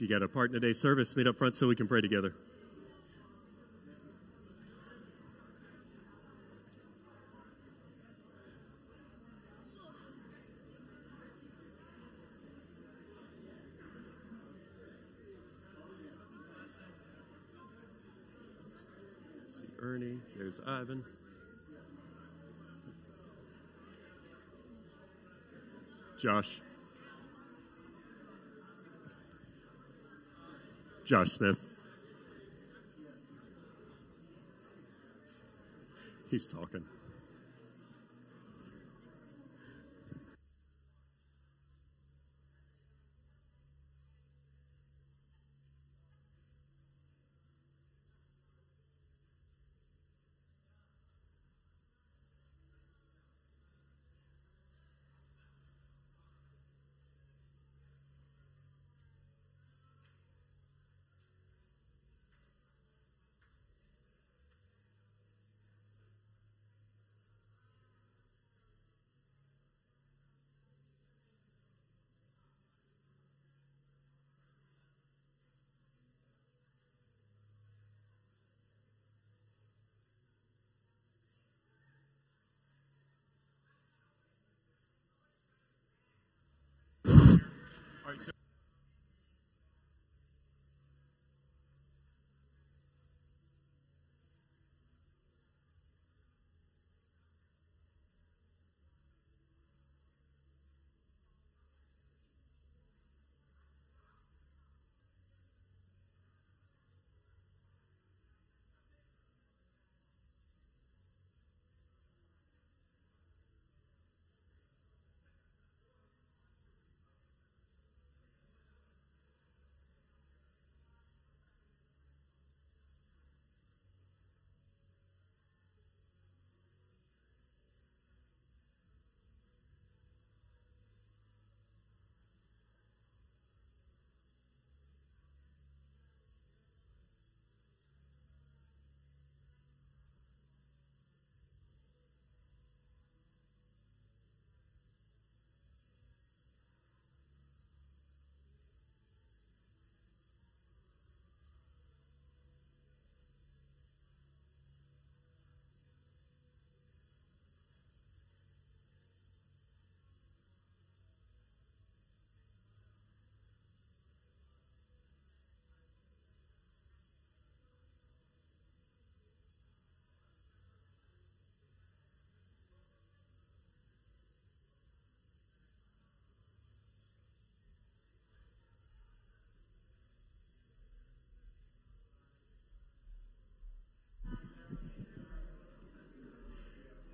If you got a part in today's service, meet up front so we can pray together. See Ernie, there's Ivan. Josh. Josh Smith. He's talking.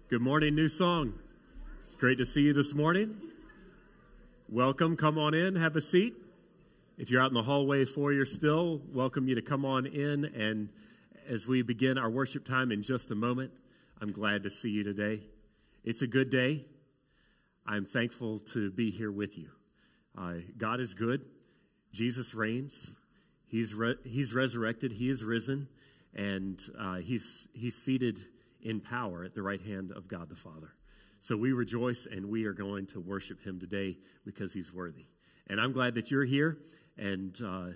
Good morning, new song. It's great to see you this morning. Welcome. Come on in, have a seat. If you're out in the hallway foyer still, welcome you to come on in. And as we begin our worship time in just a moment, I'm glad to see you today. It's a good day. I'm thankful to be here with you. Uh, God is good. Jesus reigns. He's, re- he's resurrected. He is risen. And uh, he's, he's seated in power at the right hand of God the Father. So we rejoice and we are going to worship him today because he's worthy. And I'm glad that you're here and, uh,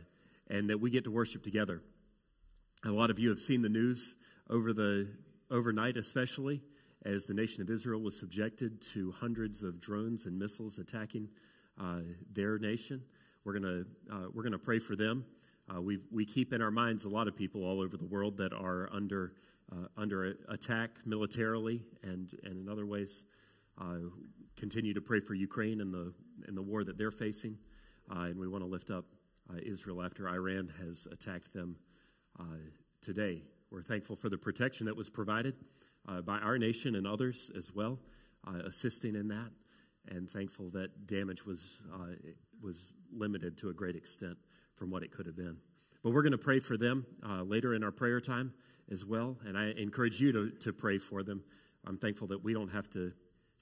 and that we get to worship together. A lot of you have seen the news over the overnight, especially as the nation of Israel was subjected to hundreds of drones and missiles attacking uh, their nation. We're gonna uh, we're gonna pray for them. Uh, we we keep in our minds a lot of people all over the world that are under uh, under attack militarily and, and in other ways. Uh, continue to pray for Ukraine and the, and the war that they're facing. Uh, and we want to lift up uh, Israel after Iran has attacked them uh, today. We're thankful for the protection that was provided uh, by our nation and others as well, assisting in that, and thankful that damage was, was limited to a great extent from what it could have been. But we're going to pray for them later in our prayer time as well, and I encourage you to, to pray for them. I'm thankful that we don't have to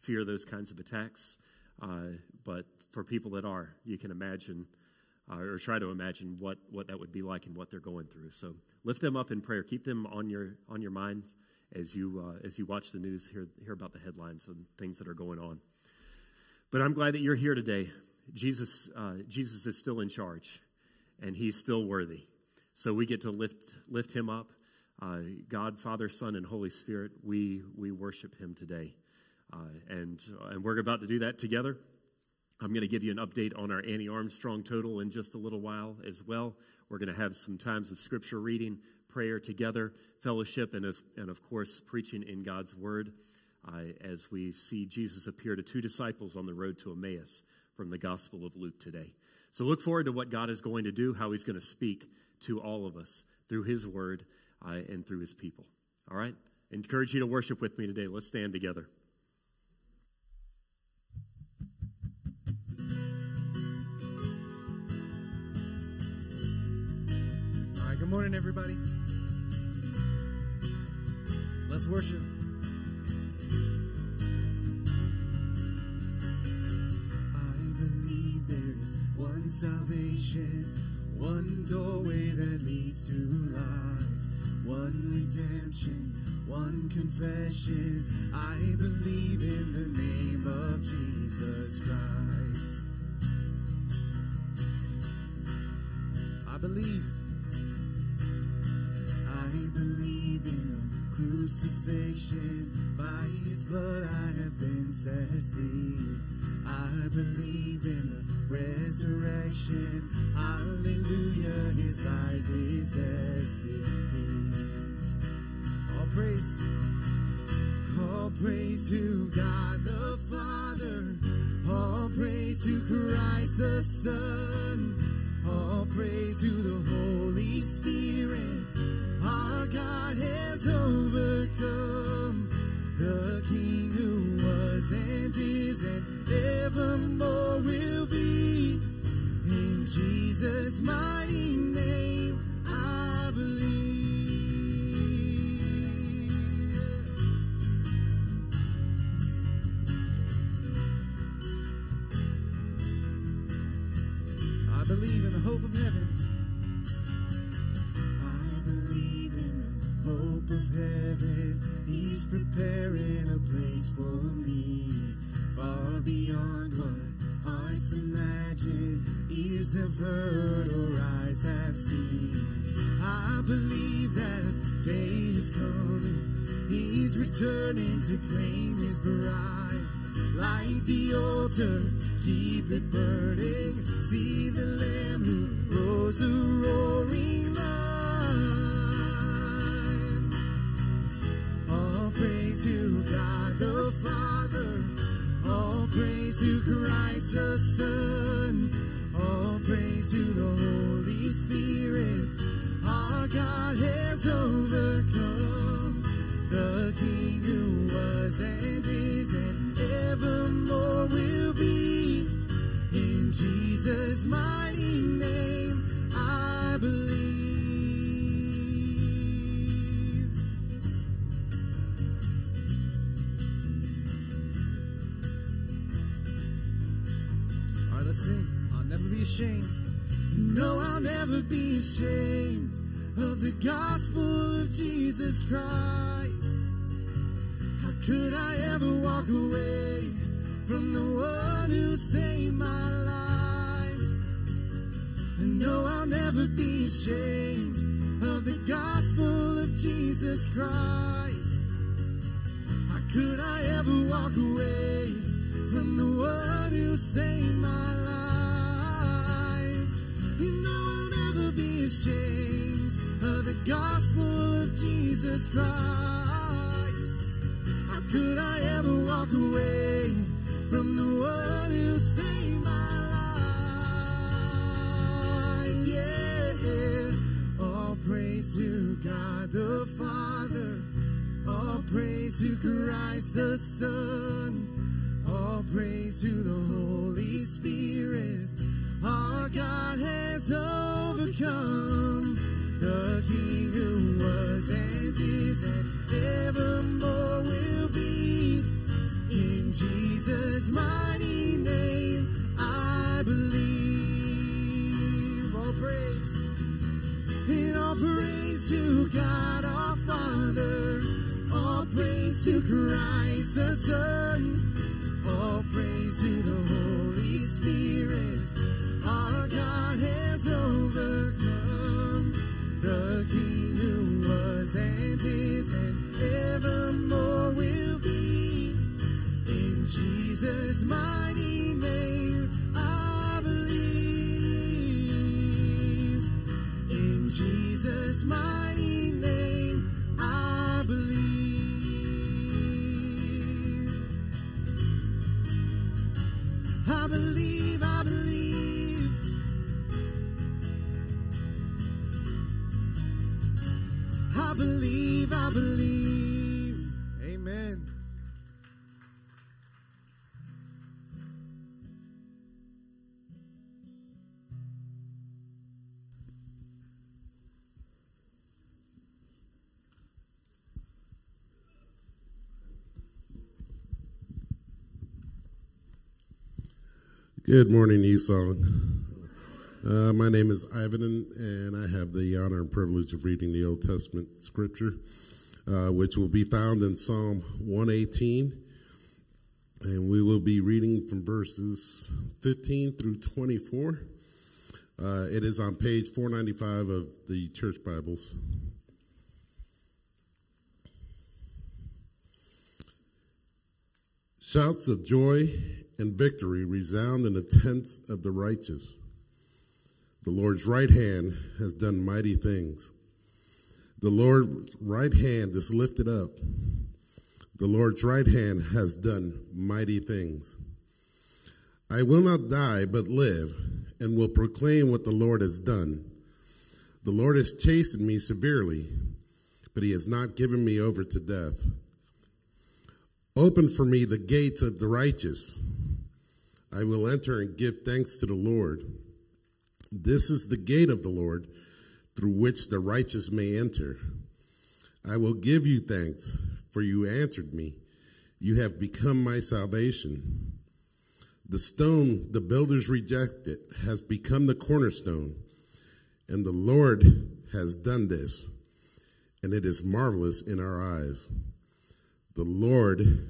fear those kinds of attacks, uh, but for people that are, you can imagine uh, or try to imagine what, what that would be like and what they're going through. So lift them up in prayer. Keep them on your on your mind as you uh, as you watch the news, hear hear about the headlines and things that are going on. But I'm glad that you're here today. Jesus uh, Jesus is still in charge, and He's still worthy. So we get to lift, lift Him up. Uh, God, Father, Son, and Holy Spirit, we, we worship Him today. Uh, and, and we're about to do that together. I'm going to give you an update on our Annie Armstrong total in just a little while as well. We're going to have some times of scripture reading, prayer together, fellowship, and of, and of course, preaching in God's Word uh, as we see Jesus appear to two disciples on the road to Emmaus from the Gospel of Luke today. So look forward to what God is going to do, how He's going to speak to all of us through His Word uh, and through His people. All right? encourage you to worship with me today. Let's stand together. All right, good morning, everybody. Let's worship. Salvation, one doorway that leads to life, one redemption, one confession. I believe in the name of Jesus Christ. I believe crucifixion. By his blood I have been set free. I believe in the resurrection. Hallelujah, his life is death's defeat. All praise, all praise to God the Father. All praise to Christ the Son. All praise to the Holy Spirit our God has overcome the King who was and is and evermore will be. In Jesus' mighty preparing a place for me, far beyond what hearts imagine, ears have heard, or eyes have seen. I believe that day is coming. He's returning to claim his bride. Light the altar, keep it burning. See the Lamb who rose a roaring lion. God the Father. All praise to Christ the Son. All praise to the Holy Spirit. Our God has overcome. The King who was and is and evermore will be. In Jesus' mighty name, I believe. Ashamed. No, I'll never be ashamed of the gospel of Jesus Christ. How could I ever walk away from the one who saved my life? No, I'll never be ashamed of the gospel of Jesus Christ. How could I ever walk away from the one who saved my life? Of the gospel of Jesus Christ. How could I ever walk away from the one who saved my life? Yeah, all praise to God the Father. All praise to Christ the Son. All praise to the Holy Spirit our God has the King who was and is and evermore will be. In Jesus' mighty name, I believe. All praise, in all praise to God our Father. All praise to Christ the Son. All praise to the Holy Spirit our God has overcome. The King who was and is and evermore will be. In Jesus' mighty name, I believe. In Jesus' mighty believe, I believe. Amen. Good morning, Esau. Uh, my name is Ivan, and I have the honor and privilege of reading the Old Testament scripture, uh, which will be found in Psalm 118. And we will be reading from verses 15 through 24. Uh, it is on page 495 of the Church Bibles. Shouts of joy and victory resound in the tents of the righteous. The Lord's right hand has done mighty things. The Lord's right hand is lifted up. The Lord's right hand has done mighty things. I will not die, but live, and will proclaim what the Lord has done. The Lord has chastened me severely, but he has not given me over to death. Open for me the gates of the righteous. I will enter and give thanks to the Lord. This is the gate of the Lord through which the righteous may enter. I will give you thanks, for you answered me. You have become my salvation. The stone the builders rejected has become the cornerstone, and the Lord has done this, and it is marvelous in our eyes. The Lord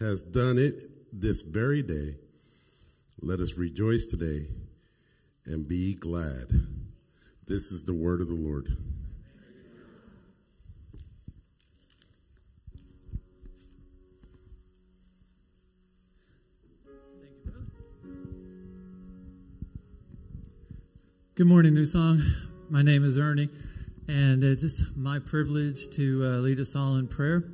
has done it this very day. Let us rejoice today and be glad. This is the word of the Lord. Good morning, New Song. My name is Ernie, and it's my privilege to uh, lead us all in prayer.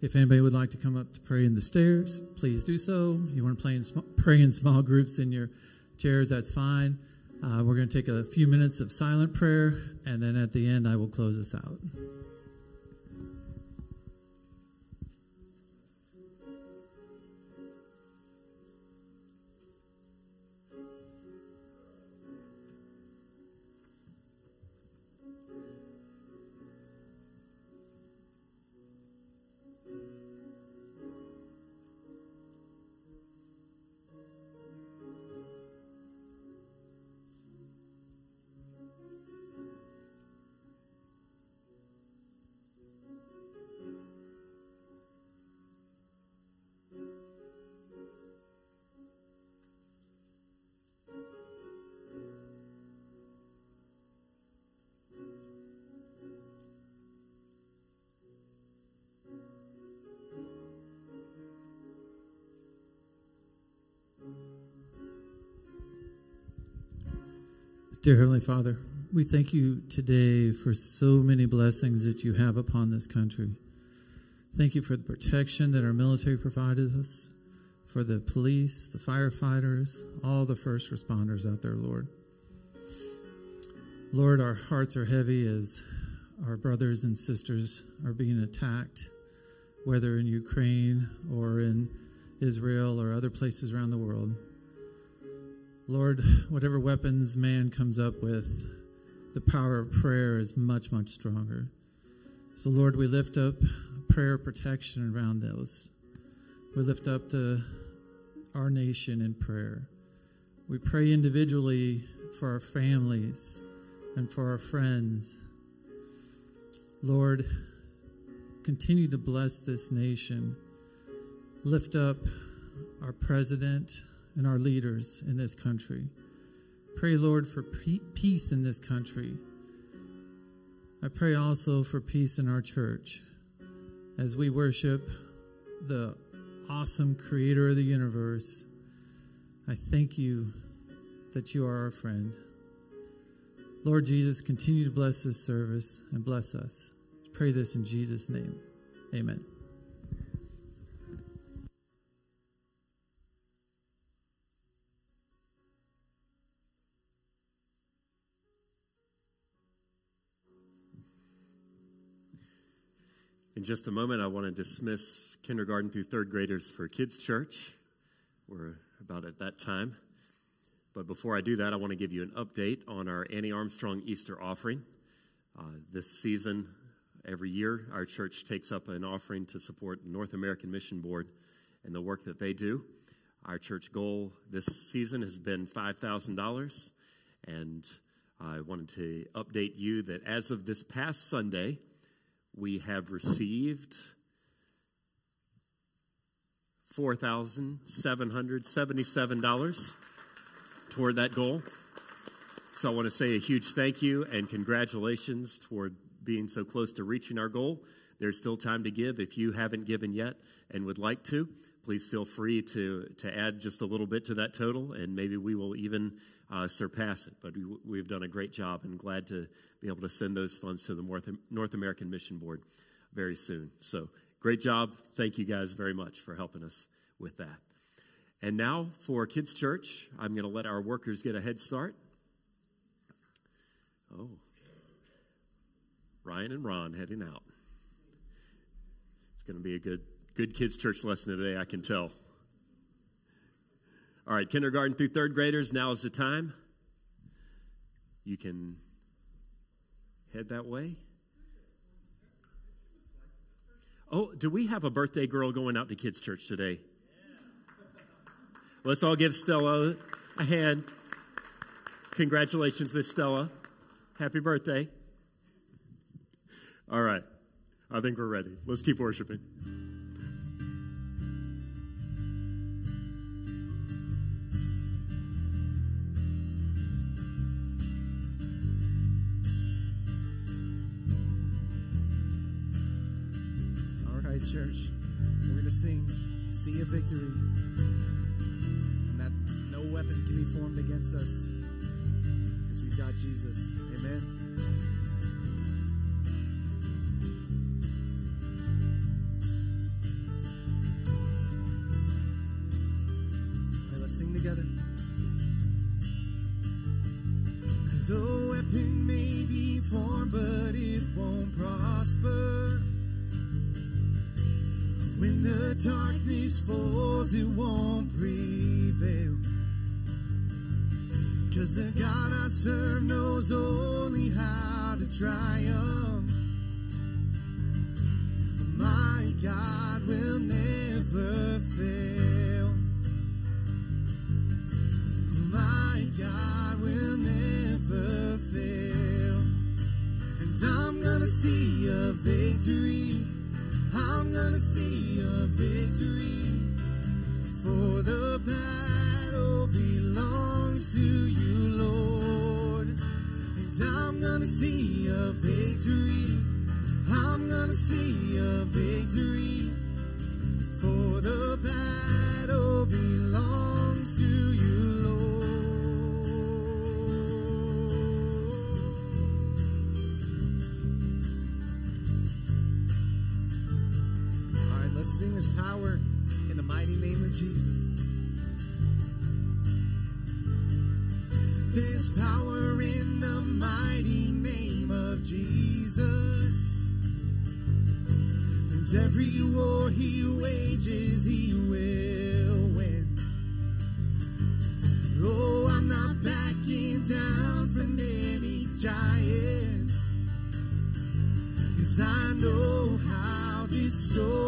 If anybody would like to come up to pray in the stairs, please do so. You want to in sm- pray in small groups in your chairs, that's fine. Uh, we're going to take a few minutes of silent prayer, and then at the end, I will close us out. Dear Heavenly Father, we thank you today for so many blessings that you have upon this country. Thank you for the protection that our military provides us, for the police, the firefighters, all the first responders out there, Lord. Lord, our hearts are heavy as our brothers and sisters are being attacked, whether in Ukraine or in Israel or other places around the world. Lord, whatever weapons man comes up with, the power of prayer is much, much stronger. So, Lord, we lift up prayer protection around those. We lift up the, our nation in prayer. We pray individually for our families and for our friends. Lord, continue to bless this nation. Lift up our president and our leaders in this country. Pray, Lord, for peace in this country. I pray also for peace in our church as we worship the awesome creator of the universe, I thank you that you are our friend. Lord Jesus, continue to bless this service and bless us. Pray this in Jesus' name. Amen. In just a moment, I want to dismiss kindergarten through third graders for Kids Church. We're about at that time. But before I do that, I want to give you an update on our Annie Armstrong Easter offering. Uh, this season, every year, our church takes up an offering to support the North American Mission Board and the work that they do. Our church goal this season has been $5,000. And I wanted to update you that as of this past Sunday, we have received $4,777 toward that goal. So I want to say a huge thank you and congratulations toward being so close to reaching our goal. There's still time to give. If you haven't given yet and would like to, please feel free to, to add just a little bit to that total, and maybe we will even uh, surpass it. But we, have done a great job and glad to be able to send those funds to the North, North American Mission Board very soon. So great job. Thank you guys very much for helping us with that. And now for Kids Church, I'm going to let our workers get a head start. Oh, Ryan and Ron heading out. It's going to be a good, good Kids Church lesson today, I can tell. All right, kindergarten through third graders, now is the time. You can head that way. Oh, do we have a birthday girl going out to kids' church today? Let's all give Stella a hand. Congratulations, Miss Stella. Happy birthday. All right. I think we're ready. Let's keep worshiping. Church. We're going to sing See a Victory And that no weapon can be formed against us because we've got Jesus. Amen. Triumph. My God will never fail. My God will never fail. And I'm gonna see a victory. I'm gonna see a victory for the battle see a victory. I'm gonna see a victory. For the battle belongs to you, Lord. All right, let's sing His power in the mighty name of Jesus. And every war he wages, he will win. Oh, I'm not backing down from any giant. Cause I know how this story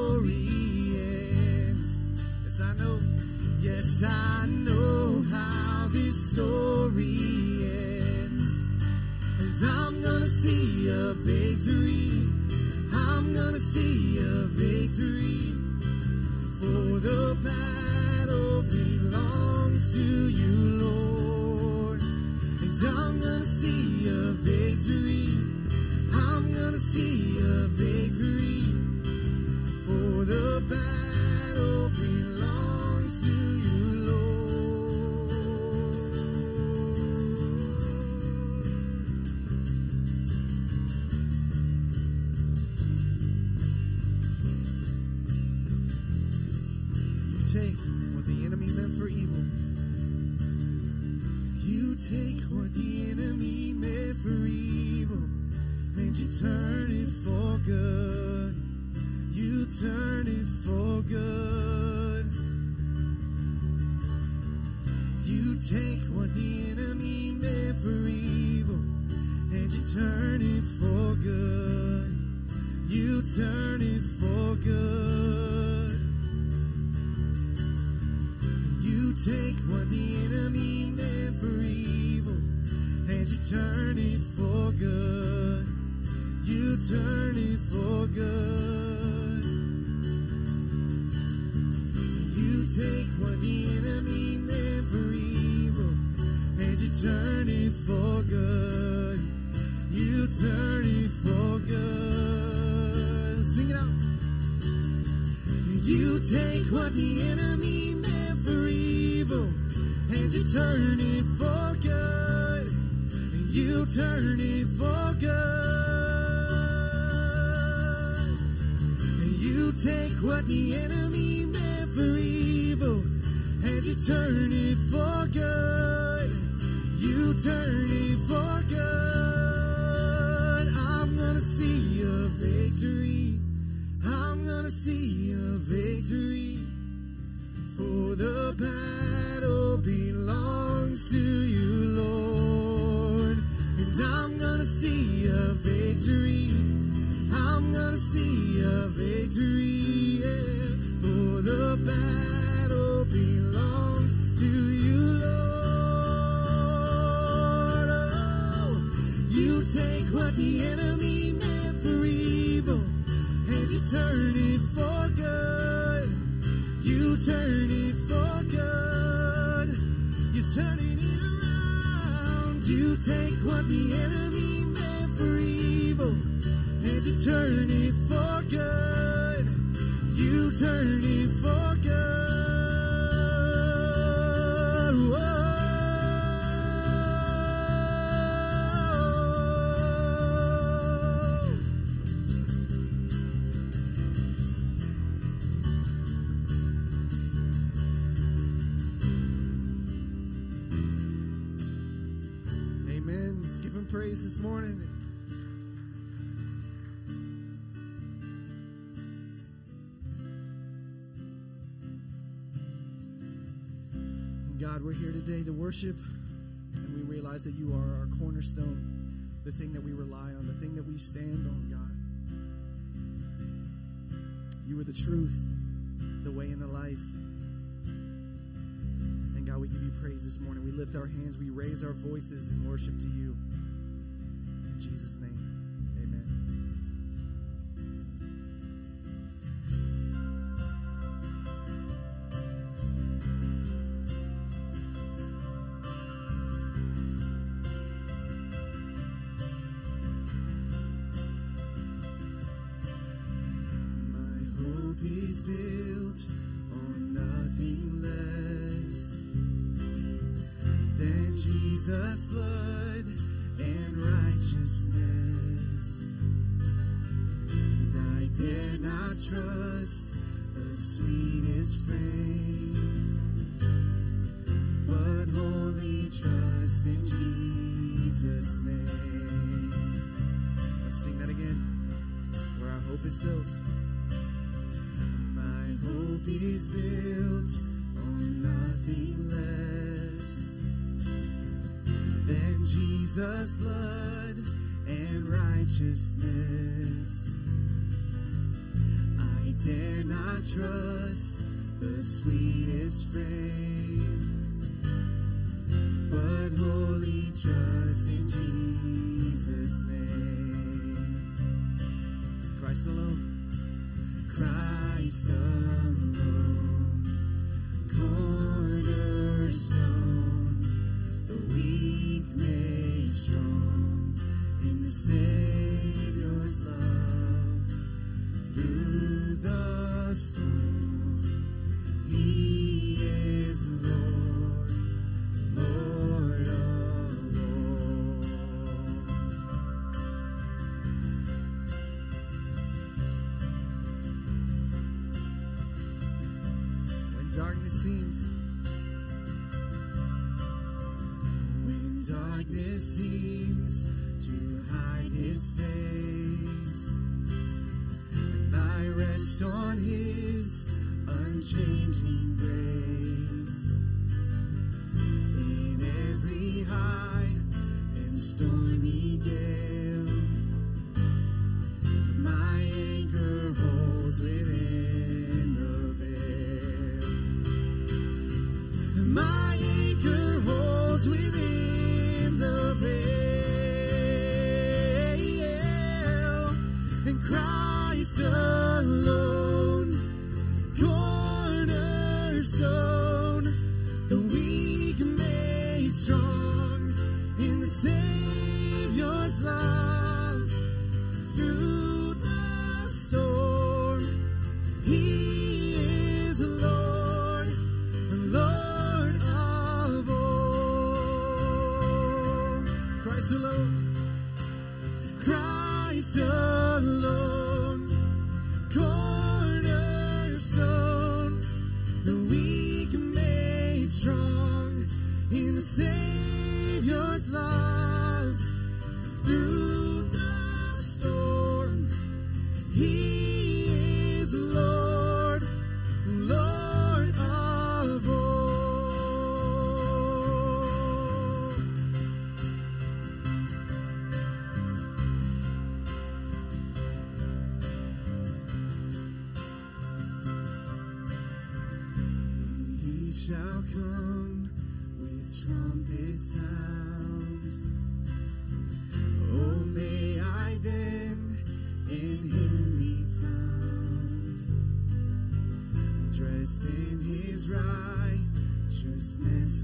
gonna see a victory. For the battle belongs to you, Lord. And I'm gonna see a victory. I'm gonna see a victory. For the battle take what the enemy meant for evil and you turn it for good. You turn it for good. You take what the enemy meant for evil and you turn it for good. You turn it for good. Take what the enemy meant for evil and you turn it for good. You turn it for good. You take what the enemy meant for evil and you turn it for good. You turn it for good. Sing it out. You take what the enemy and you turn it for good. And you turn it for good. And you take what the enemy meant for evil and you turn it for good. You turn it for good. I'm gonna see a victory. I'm gonna see a victory. For the battle see a victory. I'm gonna see a victory. Yeah. For the battle belongs to you, Lord. Oh, you take what the enemy meant for evil and you turn it for good. You turn it for good. You turn it around. You take what the enemy for evil and you turn it for good. You turn it for good. Whoa. Amen. Let's give him praise this morning. Today to worship, and we realize that you are our cornerstone, the thing that we rely on, the thing that we stand on, God. You are the truth, the way, and the life. And God, we give you praise this morning. We lift our hands, we raise our voices in worship to you. Dare not trust the sweetest frame, but wholly trust in Jesus' name. Christ alone. Christ alone, cornerstone, the weak made strong in the Savior's love. Through the storm, He is Lord, Lord of all. seems when darkness seems to hide his face rest on his unchanging grace in every high and stormy gale my anchor holds within the veil. My anchor holds within the veil, and Christ alone,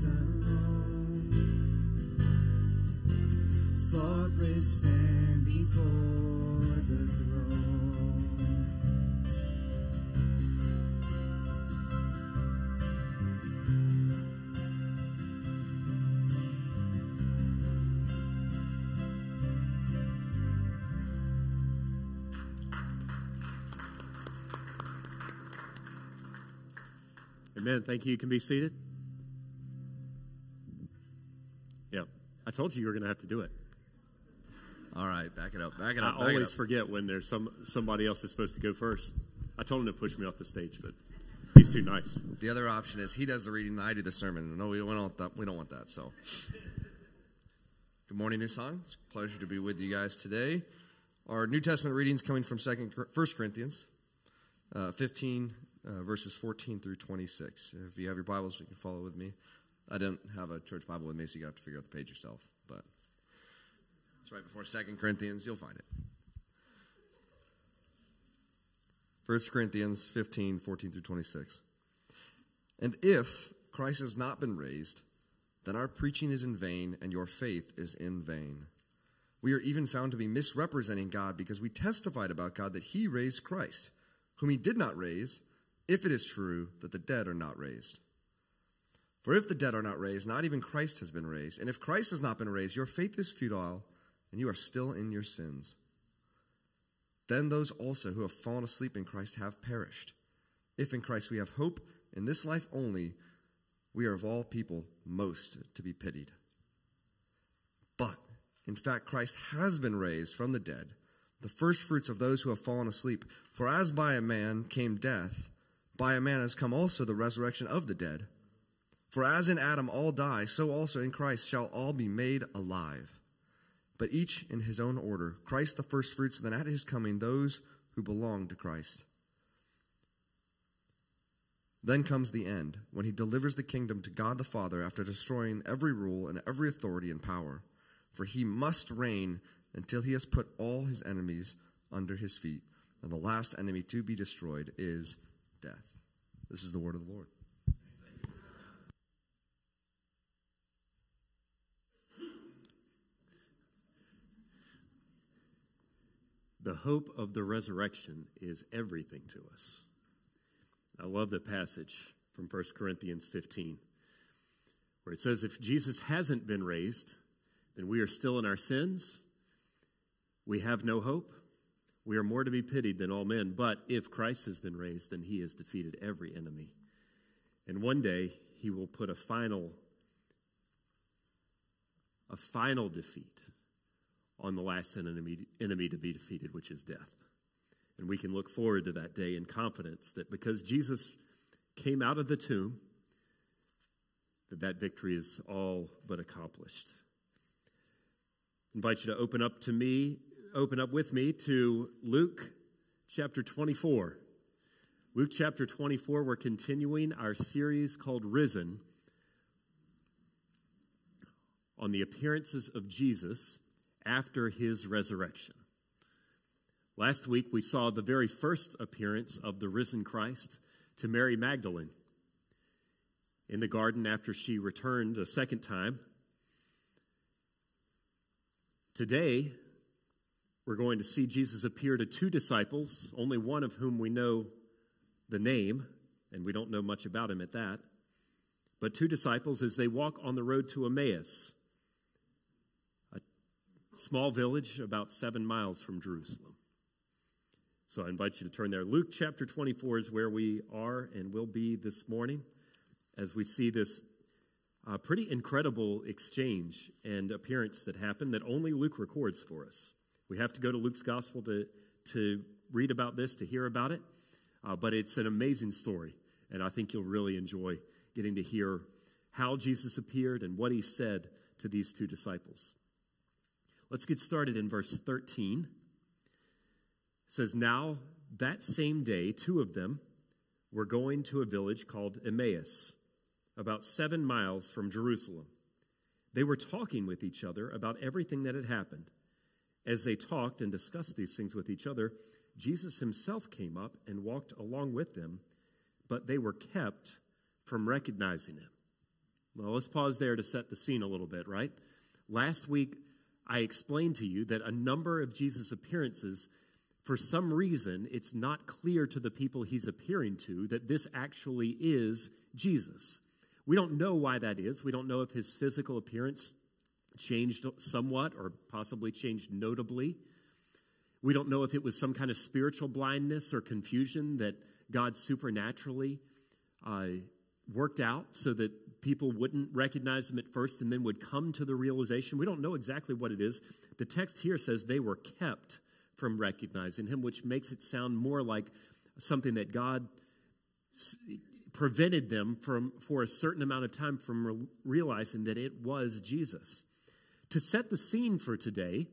alone, stand before the throne. Amen. Thank you. You can be seated. Told you you were going to have to do it. All right, back it up, back it I up, it always up. forget when there's some somebody else is supposed to go first. I told him to push me off the stage, but he's too nice. The other option is he does the reading and I do the sermon. No, we don't want that. We don't want that. So, good morning, New Song. It's a pleasure to be with you guys today. Our New Testament readings coming from Second, First Corinthians, uh, fifteen uh, verses fourteen through twenty-six. If you have your Bibles, you can follow with me. I don't have a church Bible with me, so you have to figure out the page yourself. But it's right before Second Corinthians. You'll find it. 1 Corinthians 15, 14 through 26. And if Christ has not been raised, then our preaching is in vain and your faith is in vain. We are even found to be misrepresenting God because we testified about God that he raised Christ, whom he did not raise, if it is true that the dead are not raised. For if the dead are not raised, not even Christ has been raised. And if Christ has not been raised, your faith is futile and you are still in your sins. Then those also who have fallen asleep in Christ have perished. If in Christ we have hope in this life only, we are of all people most to be pitied. But, in fact, Christ has been raised from the dead, the firstfruits of those who have fallen asleep. For as by a man came death, by a man has come also the resurrection of the dead. For as in Adam all die, so also in Christ shall all be made alive but each in his own order. Christ the firstfruits, then at his coming, those who belong to Christ. Then comes the end, when he delivers the kingdom to God the Father after destroying every rule and every authority and power. For he must reign until he has put all his enemies under his feet. And the last enemy to be destroyed is death. This is the word of the Lord. The hope of the resurrection is everything to us. I love the passage from 1 Corinthians 15, where it says, If Jesus hasn't been raised, then we are still in our sins. We have no hope. We are more to be pitied than all men. But if Christ has been raised, then he has defeated every enemy. And one day he will put a final a final defeat on the last enemy, enemy to be defeated, which is death. And we can look forward to that day in confidence that because Jesus came out of the tomb, that that victory is all but accomplished. I invite you to open up to me, open up with me to Luke chapter 24. Luke chapter 24, we're continuing our series called Risen on the appearances of Jesus after his resurrection. Last week, we saw the very first appearance of the risen Christ to Mary Magdalene in the garden after she returned a second time. Today, we're going to see Jesus appear to two disciples, only one of whom we know the name, and we don't know much about him at that. But two disciples as they walk on the road to Emmaus, small village about seven miles from Jerusalem. So I invite you to turn there. Luke chapter 24 is where we are and will be this morning as we see this uh, pretty incredible exchange and appearance that happened that only Luke records for us. We have to go to Luke's gospel to, to read about this, to hear about it. Uh, but it's an amazing story, and I think you'll really enjoy getting to hear how Jesus appeared and what he said to these two disciples. Let's get started in verse 13. It says, Now that same day, two of them were going to a village called Emmaus, about seven miles from Jerusalem. They were talking with each other about everything that had happened. As they talked and discussed these things with each other, Jesus himself came up and walked along with them, but they were kept from recognizing him. Well, let's pause there to set the scene a little bit, right? Last week, I explained to you that a number of Jesus' appearances, for some reason, it's not clear to the people he's appearing to that this actually is Jesus. We don't know why that is. We don't know if his physical appearance changed somewhat or possibly changed notably. We don't know if it was some kind of spiritual blindness or confusion that God supernaturally uh, worked out so that people wouldn't recognize him at first and then would come to the realization. We don't know exactly what it is. The text here says they were kept from recognizing him, which makes it sound more like something that God prevented them from for a certain amount of time from re- realizing that it was Jesus. To set the scene for today,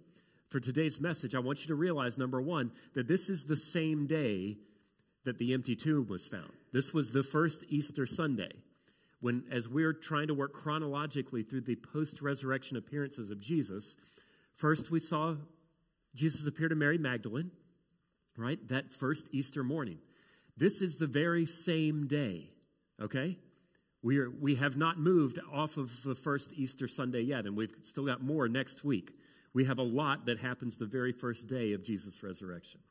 for today's message, I want you to realize number one, that this is the same day that the empty tomb was found. This was the first Easter Sunday. When, as we're trying to work chronologically through the post resurrection appearances of Jesus, first we saw Jesus appear to Mary Magdalene, right? That first Easter morning. This is the very same day, okay? We, are, we have not moved off of the first Easter Sunday yet, and we've still got more next week we have a lot that happens the very first day of Jesus' resurrection.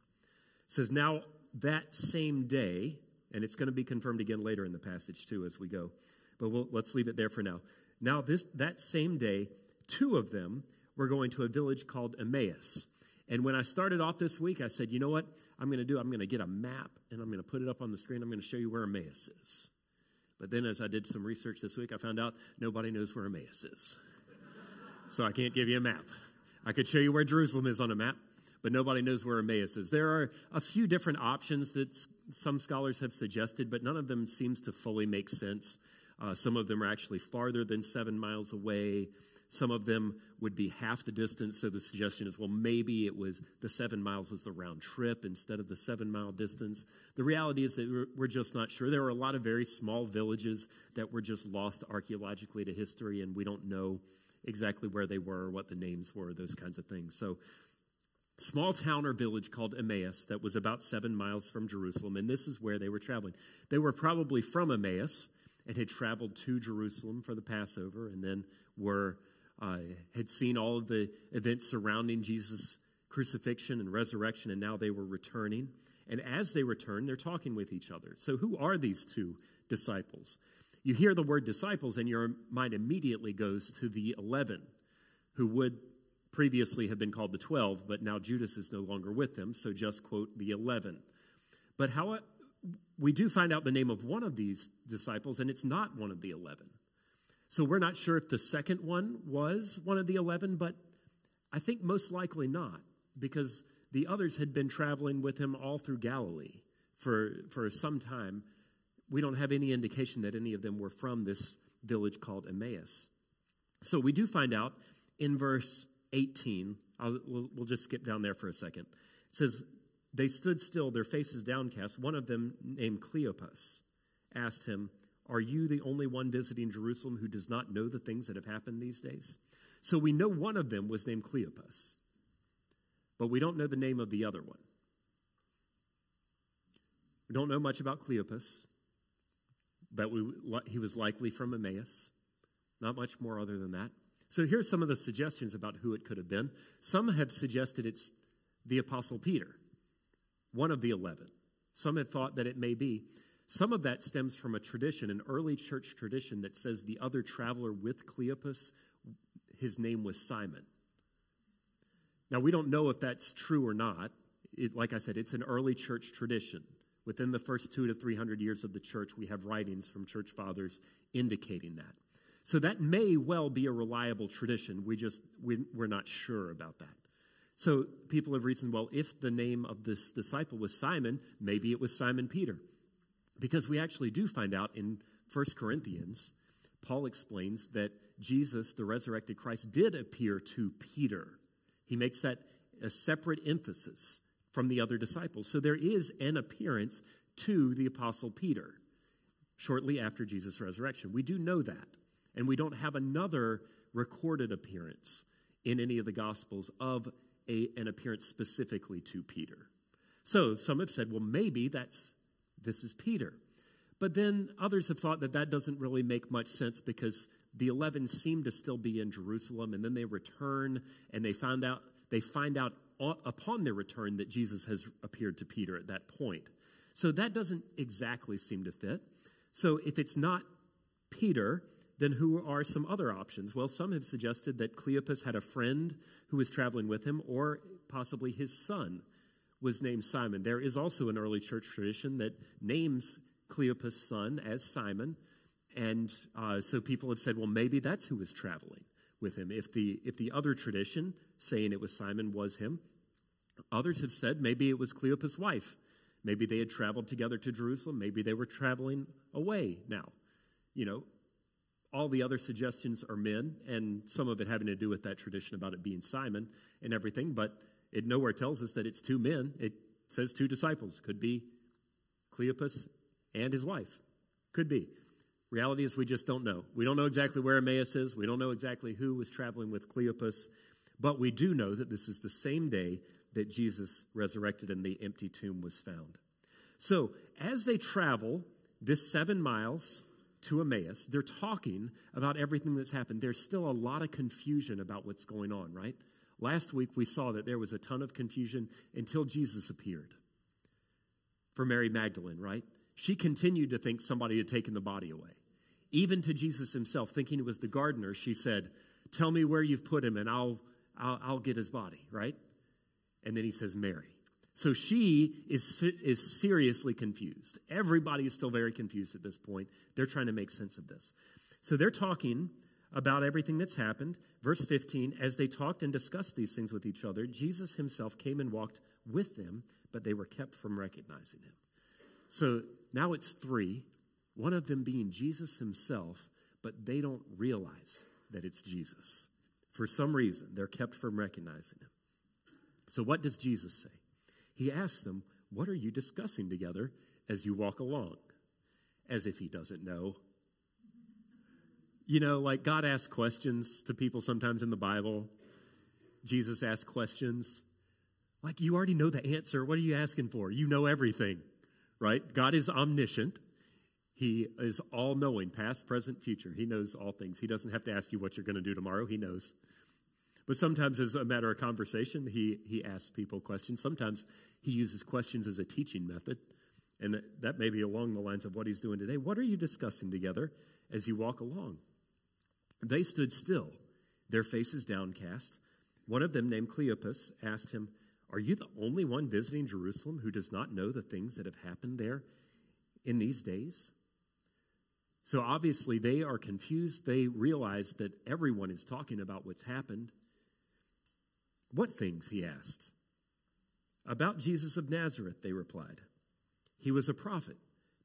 It says, Now that same day, and it's going to be confirmed again later in the passage too as we go, but we'll, let's leave it there for now. Now, this, that same day, two of them were going to a village called Emmaus. And when I started off this week, I said, you know what I'm going to do? I'm going to get a map and I'm going to put it up on the screen. I'm going to show you where Emmaus is. But then, as I did some research this week, I found out nobody knows where Emmaus is. so I can't give you a map. I could show you where Jerusalem is on a map, but nobody knows where Emmaus is. There are a few different options that some scholars have suggested, but none of them seems to fully make sense. Uh, some of them are actually farther than seven miles away. Some of them would be half the distance. So the suggestion is, well, maybe it was the seven miles was the round trip instead of the seven mile distance. The reality is that we're, we're just not sure. There are a lot of very small villages that were just lost archaeologically to history, and we don't know exactly where they were, what the names were, those kinds of things. So, small town or village called Emmaus that was about seven miles from Jerusalem, and this is where they were traveling. They were probably from Emmaus and had traveled to Jerusalem for the Passover, and then were uh, had seen all of the events surrounding Jesus' crucifixion and resurrection, and now they were returning. And as they return, they're talking with each other. So, who are these two disciples? You hear the word disciples, and your mind immediately goes to the 11 who would previously have been called the 12, but now Judas is no longer with them, so just quote the 11. But how, we do find out the name of one of these disciples, and it's not one of the 11. So we're not sure if the second one was one of the 11, but I think most likely not, because the others had been traveling with him all through Galilee for, for some time. We don't have any indication that any of them were from this village called Emmaus. So we do find out in verse 18, we'll, we'll just skip down there for a second. It says, They stood still, their faces downcast. One of them, named Cleopas, asked him, Are you the only one visiting Jerusalem who does not know the things that have happened these days? So we know one of them was named Cleopas, but we don't know the name of the other one. We don't know much about Cleopas, but we, he was likely from Emmaus. Not much more other than that. So here's some of the suggestions about who it could have been. Some have suggested it's the Apostle Peter, one of the eleven. Some have thought that it may be. Some of that stems from a tradition, an early church tradition that says the other traveler with Cleopas, his name was Simon. Now, we don't know if that's true or not. It, like I said, it's an early church tradition. Within the first two to three hundred years of the church, we have writings from church fathers indicating that. So that may well be a reliable tradition. We just, we, we're not sure about that. So people have reasoned, well, if the name of this disciple was Simon, maybe it was Simon Peter. Because we actually do find out in 1 Corinthians, Paul explains that Jesus, the resurrected Christ, did appear to Peter. He makes that a separate emphasis from the other disciples. So there is an appearance to the Apostle Peter shortly after Jesus' resurrection. We do know that. And we don't have another recorded appearance in any of the Gospels of a, an appearance specifically to Peter. So some have said, well, maybe that's this is Peter. But then others have thought that that doesn't really make much sense because the 11 seem to still be in Jerusalem and then they return and they find out they find out upon their return that Jesus has appeared to Peter at that point. So that doesn't exactly seem to fit. So if it's not Peter, then who are some other options? Well, some have suggested that Cleopas had a friend who was traveling with him, or possibly his son was named Simon. There is also an early church tradition that names Cleopas' son as Simon. And uh, so people have said, well, maybe that's who was traveling with him. If the, if the other tradition, saying it was Simon, was him, others have said maybe it was Cleopas' wife. Maybe they had traveled together to Jerusalem. Maybe they were traveling away now. You know, all the other suggestions are men, and some of it having to do with that tradition about it being Simon and everything, but it nowhere tells us that it's two men. It says two disciples. Could be Cleopas and his wife. Could be. Reality is we just don't know. We don't know exactly where Emmaus is. We don't know exactly who was traveling with Cleopas, but we do know that this is the same day that Jesus resurrected and the empty tomb was found. So, as they travel this seven miles to Emmaus. They're talking about everything that's happened. There's still a lot of confusion about what's going on, right? Last week we saw that there was a ton of confusion until Jesus appeared for Mary Magdalene, right? She continued to think somebody had taken the body away. Even to Jesus himself, thinking it was the gardener, she said, Tell me where you've put him and I'll, I'll, I'll get his body, right? And then he says, Mary. So she is, is seriously confused. Everybody is still very confused at this point. They're trying to make sense of this. So they're talking about everything that's happened. Verse 15 As they talked and discussed these things with each other, Jesus himself came and walked with them, but they were kept from recognizing him. So now it's three, one of them being Jesus himself, but they don't realize that it's Jesus. For some reason, they're kept from recognizing him. So, what does Jesus say? He asks them, What are you discussing together as you walk along? As if he doesn't know. You know, like God asks questions to people sometimes in the Bible. Jesus asks questions. Like you already know the answer. What are you asking for? You know everything, right? God is omniscient. He is all knowing, past, present, future. He knows all things. He doesn't have to ask you what you're going to do tomorrow. He knows. But sometimes, as a matter of conversation, he, he asks people questions. Sometimes he uses questions as a teaching method. And that, that may be along the lines of what he's doing today. What are you discussing together as you walk along? They stood still, their faces downcast. One of them, named Cleopas, asked him, Are you the only one visiting Jerusalem who does not know the things that have happened there in these days? So obviously they are confused. They realize that everyone is talking about what's happened. What things? He asked. About Jesus of Nazareth, they replied. He was a prophet,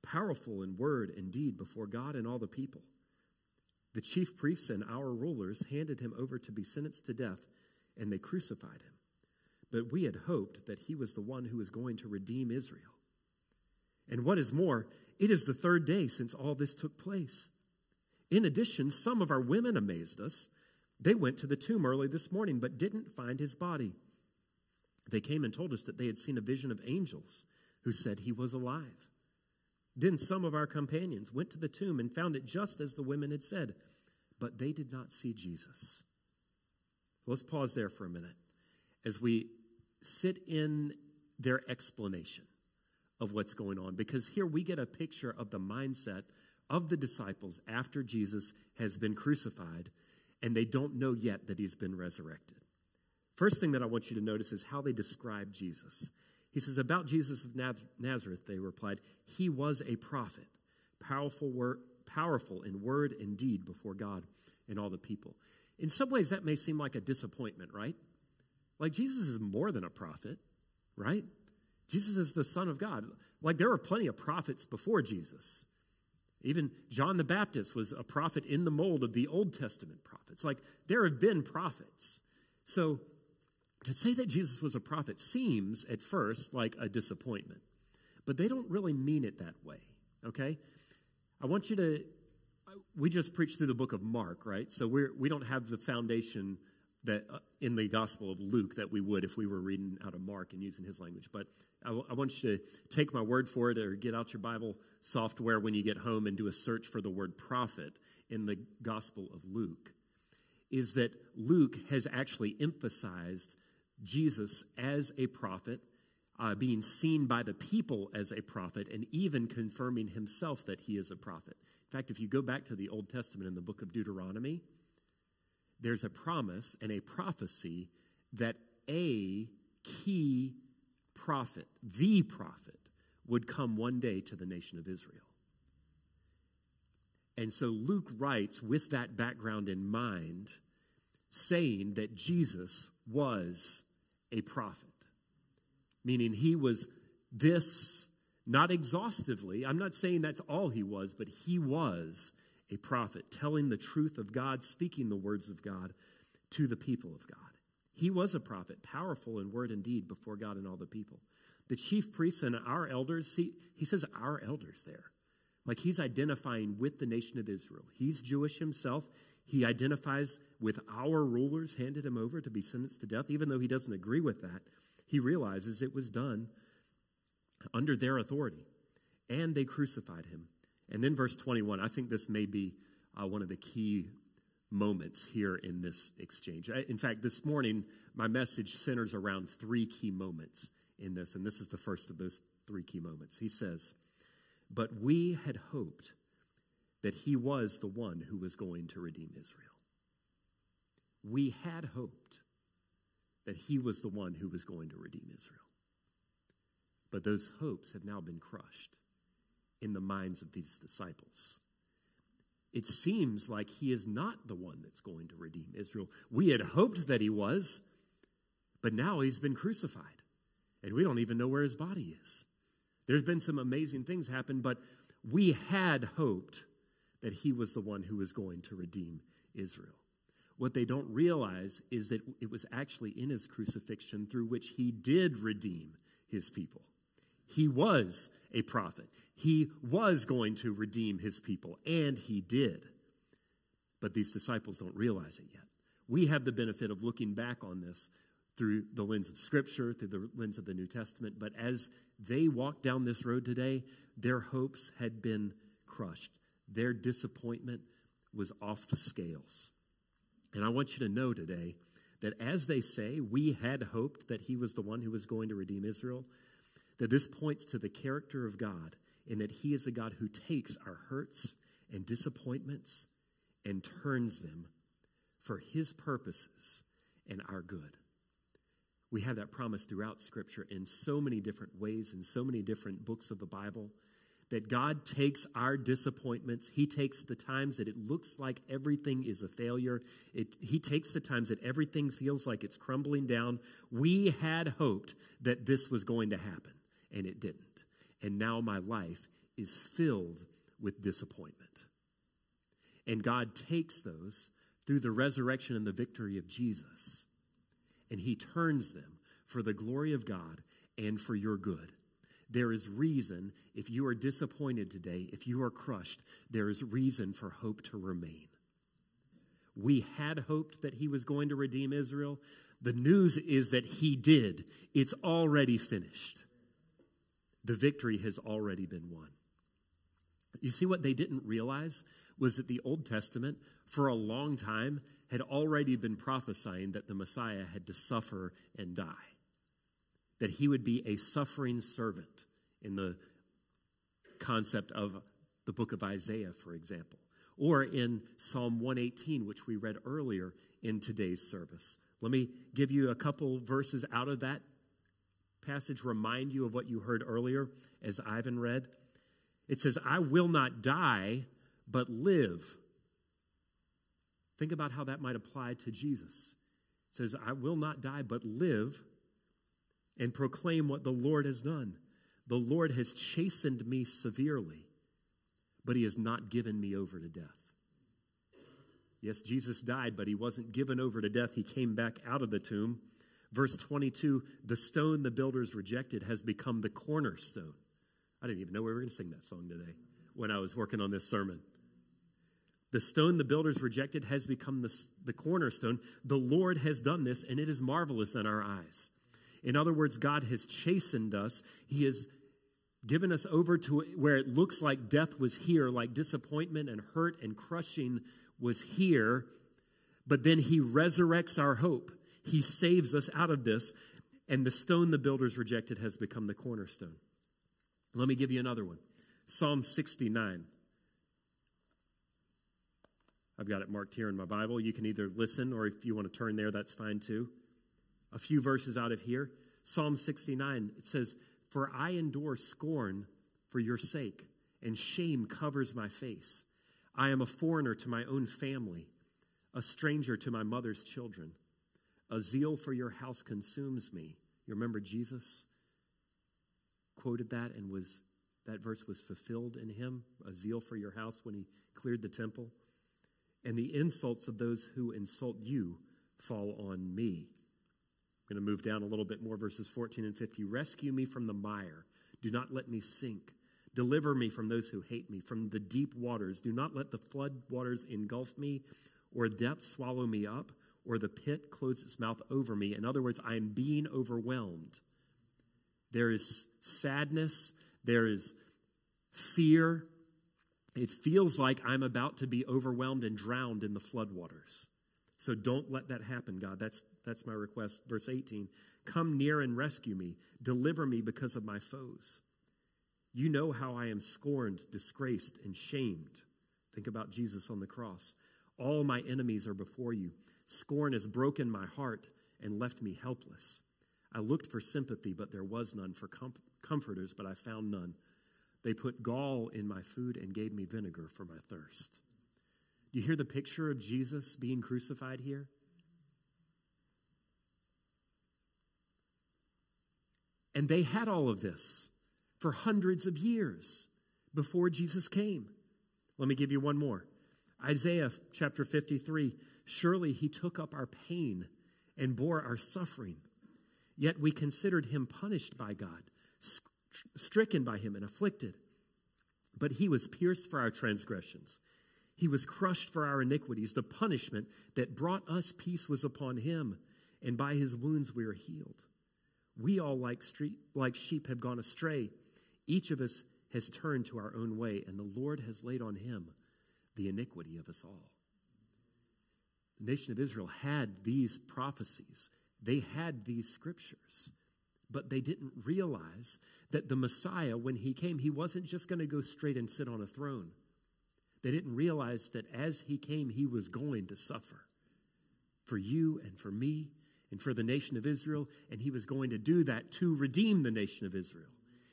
powerful in word and deed before God and all the people. The chief priests and our rulers handed him over to be sentenced to death, and they crucified him. But we had hoped that he was the one who was going to redeem Israel. And what is more, it is the third day since all this took place. In addition, some of our women amazed us. They went to the tomb early this morning, but didn't find his body. They came and told us that they had seen a vision of angels who said he was alive. Then some of our companions went to the tomb and found it just as the women had said, but they did not see Jesus. Let's pause there for a minute as we sit in their explanation of what's going on, because here we get a picture of the mindset of the disciples after Jesus has been crucified and they don't know yet that he's been resurrected. First thing that I want you to notice is how they describe Jesus. He says, About Jesus of Nazareth, they replied, He was a prophet, powerful, powerful in word and deed before God and all the people. In some ways, that may seem like a disappointment, right? Like Jesus is more than a prophet, right? Jesus is the Son of God. Like there were plenty of prophets before Jesus. Even John the Baptist was a prophet in the mold of the Old Testament prophets. Like there have been prophets. So to say that Jesus was a prophet seems at first like a disappointment, but they don't really mean it that way, okay? I want you to, we just preached through the book of Mark, right? So we're, we don't have the foundation that uh, in the Gospel of Luke that we would if we were reading out of Mark and using his language. But I, w- I want you to take my word for it or get out your Bible software when you get home and do a search for the word prophet in the Gospel of Luke. Is that Luke has actually emphasized Jesus as a prophet, uh, being seen by the people as a prophet, and even confirming himself that he is a prophet. In fact, if you go back to the Old Testament in the book of Deuteronomy, there's a promise and a prophecy that a key prophet, the prophet, would come one day to the nation of Israel. And so Luke writes with that background in mind, saying that Jesus was a prophet, meaning he was this, not exhaustively. I'm not saying that's all he was, but he was a prophet, telling the truth of God, speaking the words of God to the people of God. He was a prophet, powerful in word and deed before God and all the people. The chief priests and our elders, see, he says our elders there. Like he's identifying with the nation of Israel. He's Jewish himself. He identifies with our rulers, handed him over to be sentenced to death. Even though he doesn't agree with that, he realizes it was done under their authority. And they crucified him. And then verse 21, I think this may be uh, one of the key moments here in this exchange. In fact, this morning, my message centers around three key moments in this, and this is the first of those three key moments. He says, But we had hoped that he was the one who was going to redeem Israel. We had hoped that he was the one who was going to redeem Israel. But those hopes have now been crushed in the minds of these disciples. It seems like he is not the one that's going to redeem Israel. We had hoped that he was, but now he's been crucified, and we don't even know where his body is. There's been some amazing things happen, but we had hoped that he was the one who was going to redeem Israel. What they don't realize is that it was actually in his crucifixion through which he did redeem his people. He was a prophet. He was going to redeem his people, and he did. But these disciples don't realize it yet. We have the benefit of looking back on this through the lens of Scripture, through the lens of the New Testament. But as they walked down this road today, their hopes had been crushed. Their disappointment was off the scales. And I want you to know today that as they say, we had hoped that he was the one who was going to redeem Israel, that this points to the character of God in that He is a God who takes our hurts and disappointments and turns them for His purposes and our good. We have that promise throughout Scripture in so many different ways, in so many different books of the Bible, that God takes our disappointments, He takes the times that it looks like everything is a failure, it, He takes the times that everything feels like it's crumbling down. We had hoped that this was going to happen, and it didn't. And now my life is filled with disappointment. And God takes those through the resurrection and the victory of Jesus, and He turns them for the glory of God and for your good. There is reason, if you are disappointed today, if you are crushed, there is reason for hope to remain. We had hoped that he was going to redeem Israel. The news is that he did. It's already finished. The victory has already been won. You see, what they didn't realize was that the Old Testament, for a long time, had already been prophesying that the Messiah had to suffer and die that he would be a suffering servant in the concept of the book of Isaiah, for example, or in Psalm 118, which we read earlier in today's service. Let me give you a couple verses out of that passage, remind you of what you heard earlier as Ivan read. It says, I will not die, but live. Think about how that might apply to Jesus. It says, I will not die, but live and proclaim what the Lord has done. The Lord has chastened me severely, but he has not given me over to death. Yes, Jesus died, but he wasn't given over to death. He came back out of the tomb. Verse 22 the stone the builders rejected has become the cornerstone. I didn't even know we were going to sing that song today when I was working on this sermon. The stone the builders rejected has become the, the cornerstone. The Lord has done this, and it is marvelous in our eyes. In other words, God has chastened us. He has given us over to where it looks like death was here, like disappointment and hurt and crushing was here. But then He resurrects our hope. He saves us out of this. And the stone the builders rejected has become the cornerstone. Let me give you another one Psalm 69. I've got it marked here in my Bible. You can either listen or if you want to turn there, that's fine too a few verses out of here. Psalm 69, it says, For I endure scorn for your sake, and shame covers my face. I am a foreigner to my own family, a stranger to my mother's children. A zeal for your house consumes me. You remember Jesus quoted that and was that verse was fulfilled in him, a zeal for your house when he cleared the temple. And the insults of those who insult you fall on me. I'm going to move down a little bit more, verses 14 and 50. Rescue me from the mire. Do not let me sink. Deliver me from those who hate me, from the deep waters. Do not let the flood waters engulf me, or depth swallow me up, or the pit close its mouth over me. In other words, I am being overwhelmed. There is sadness, there is fear. It feels like I'm about to be overwhelmed and drowned in the floodwaters. So don't let that happen, God. That's that's my request. Verse 18 Come near and rescue me, deliver me because of my foes. You know how I am scorned, disgraced, and shamed. Think about Jesus on the cross. All my enemies are before you. Scorn has broken my heart and left me helpless. I looked for sympathy, but there was none, for com- comforters, but I found none. They put gall in my food and gave me vinegar for my thirst. Do you hear the picture of Jesus being crucified here? And they had all of this for hundreds of years before Jesus came. Let me give you one more Isaiah chapter 53 Surely he took up our pain and bore our suffering. Yet we considered him punished by God, stricken by him, and afflicted. But he was pierced for our transgressions, he was crushed for our iniquities. The punishment that brought us peace was upon him, and by his wounds we are healed. We all, like, street, like sheep, have gone astray. Each of us has turned to our own way, and the Lord has laid on him the iniquity of us all. The nation of Israel had these prophecies, they had these scriptures, but they didn't realize that the Messiah, when he came, he wasn't just going to go straight and sit on a throne. They didn't realize that as he came, he was going to suffer for you and for me and for the nation of Israel, and he was going to do that to redeem the nation of Israel.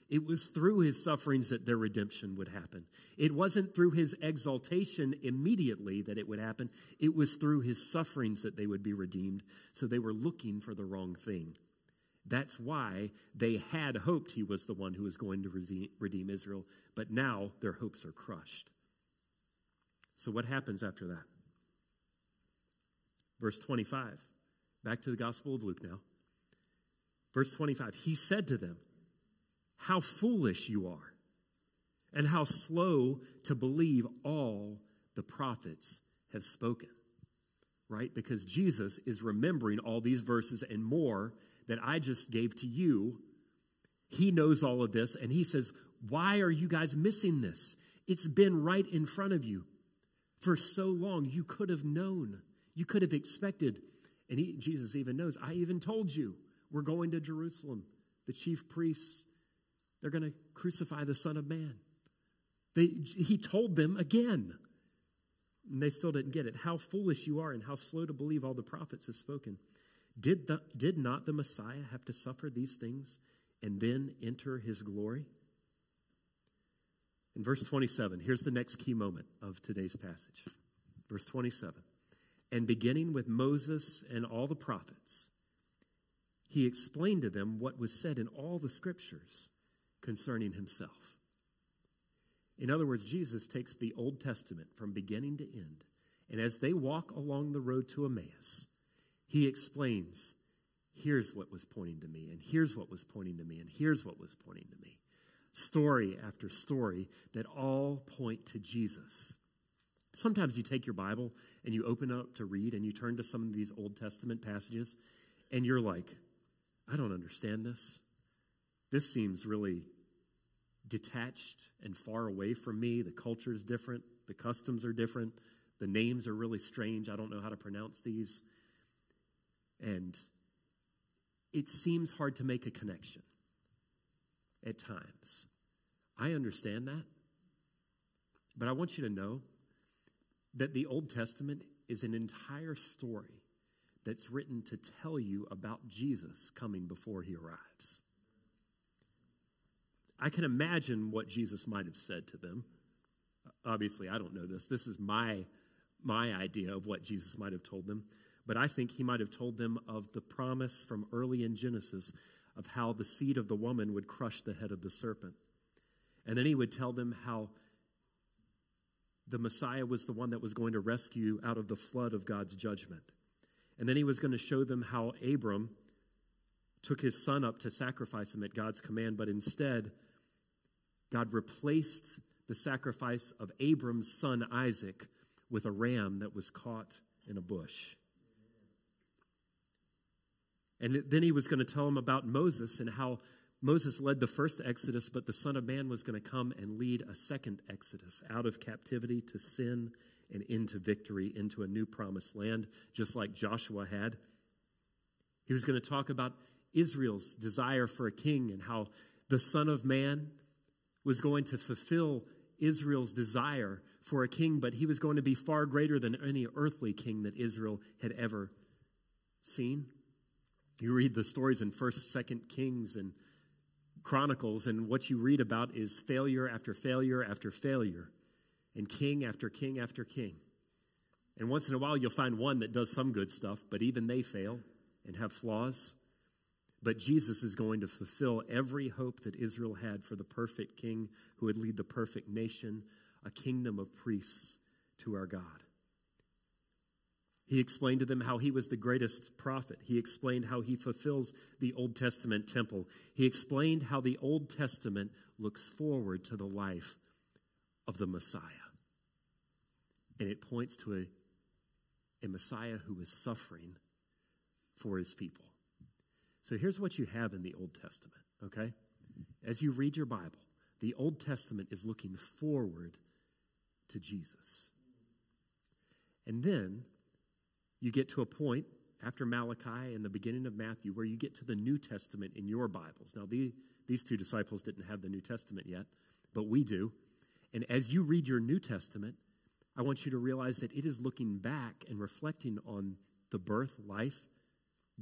It was through his sufferings that their redemption would happen. It wasn't through his exaltation immediately that it would happen. It was through his sufferings that they would be redeemed. So they were looking for the wrong thing. That's why they had hoped he was the one who was going to redeem Israel, but now their hopes are crushed. So, what happens after that? Verse 25. Back to the Gospel of Luke now. Verse 25. He said to them, How foolish you are, and how slow to believe all the prophets have spoken. Right? Because Jesus is remembering all these verses and more that I just gave to you. He knows all of this, and he says, Why are you guys missing this? It's been right in front of you for so long. You could have known, you could have expected. And he, Jesus even knows, I even told you, we're going to Jerusalem. The chief priests, they're going to crucify the Son of Man. They, he told them again. And they still didn't get it. How foolish you are, and how slow to believe all the prophets have spoken. Did, the, did not the Messiah have to suffer these things and then enter his glory? In verse 27, here's the next key moment of today's passage. Verse 27. And beginning with Moses and all the prophets, he explained to them what was said in all the scriptures concerning himself. In other words, Jesus takes the Old Testament from beginning to end, and as they walk along the road to Emmaus, he explains here's what was pointing to me, and here's what was pointing to me, and here's what was pointing to me. Story after story that all point to Jesus. Sometimes you take your Bible and you open up to read and you turn to some of these Old Testament passages and you're like, I don't understand this. This seems really detached and far away from me. The culture is different, the customs are different, the names are really strange. I don't know how to pronounce these. And it seems hard to make a connection at times. I understand that. But I want you to know that the Old Testament is an entire story that's written to tell you about Jesus coming before he arrives. I can imagine what Jesus might have said to them. Obviously, I don't know this. This is my, my idea of what Jesus might have told them. But I think he might have told them of the promise from early in Genesis of how the seed of the woman would crush the head of the serpent. And then he would tell them how the Messiah was the one that was going to rescue out of the flood of God's judgment. And then he was going to show them how Abram took his son up to sacrifice him at God's command, but instead, God replaced the sacrifice of Abram's son Isaac with a ram that was caught in a bush. And then he was going to tell him about Moses and how Moses led the first exodus, but the Son of Man was going to come and lead a second exodus out of captivity to sin and into victory, into a new promised land, just like Joshua had. He was going to talk about Israel's desire for a king and how the Son of Man was going to fulfill Israel's desire for a king, but he was going to be far greater than any earthly king that Israel had ever seen. You read the stories in 1st, 2nd Kings and Chronicles, and what you read about is failure after failure after failure, and king after king after king. And once in a while, you'll find one that does some good stuff, but even they fail and have flaws. But Jesus is going to fulfill every hope that Israel had for the perfect king who would lead the perfect nation, a kingdom of priests to our God. He explained to them how he was the greatest prophet. He explained how he fulfills the Old Testament temple. He explained how the Old Testament looks forward to the life of the Messiah. And it points to a, a Messiah who is suffering for his people. So here's what you have in the Old Testament, okay? As you read your Bible, the Old Testament is looking forward to Jesus. And then you get to a point after Malachi and the beginning of Matthew where you get to the New Testament in your Bibles. Now, the, these two disciples didn't have the New Testament yet, but we do. And as you read your New Testament, I want you to realize that it is looking back and reflecting on the birth, life,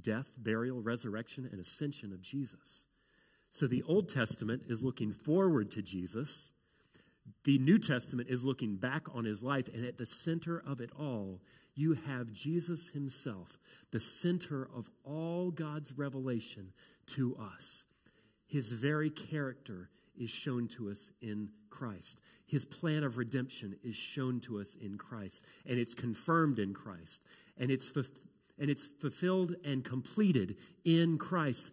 death, burial, resurrection, and ascension of Jesus. So the Old Testament is looking forward to Jesus. The New Testament is looking back on his life, and at the center of it all, you have Jesus himself, the center of all God's revelation to us. His very character is shown to us in Christ. His plan of redemption is shown to us in Christ, and it's confirmed in Christ, and it's, and it's fulfilled and completed in Christ.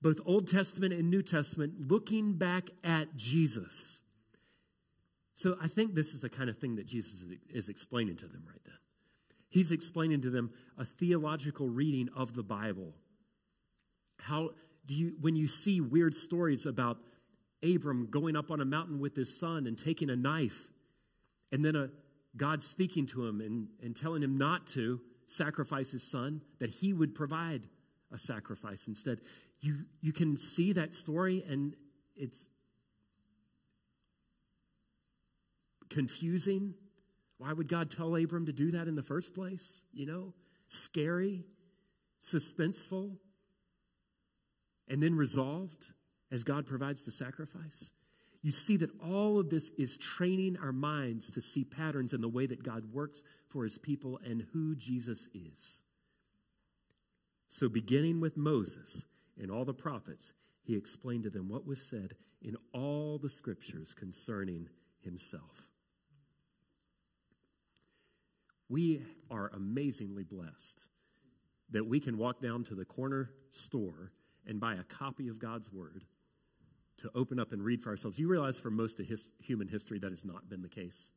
Both Old Testament and New Testament looking back at Jesus. So I think this is the kind of thing that Jesus is explaining to them right then. He's explaining to them a theological reading of the Bible. How do you, when you see weird stories about Abram going up on a mountain with his son and taking a knife, and then a, God speaking to him and, and telling him not to sacrifice his son, that he would provide a sacrifice instead. You, you can see that story, and it's confusing. Why would God tell Abram to do that in the first place? You know, scary, suspenseful, and then resolved as God provides the sacrifice. You see that all of this is training our minds to see patterns in the way that God works for his people and who Jesus is. So, beginning with Moses and all the prophets, he explained to them what was said in all the scriptures concerning himself. We are amazingly blessed that we can walk down to the corner store and buy a copy of God's Word to open up and read for ourselves. You realize for most of his, human history that has not been the case.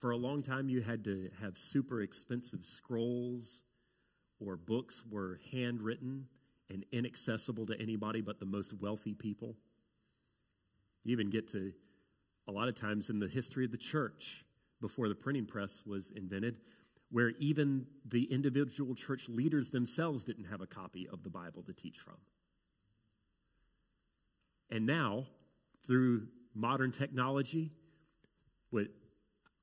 For a long time, you had to have super expensive scrolls or books were handwritten and inaccessible to anybody but the most wealthy people. You even get to a lot of times in the history of the church before the printing press was invented, where even the individual church leaders themselves didn't have a copy of the Bible to teach from. And now, through modern technology, what,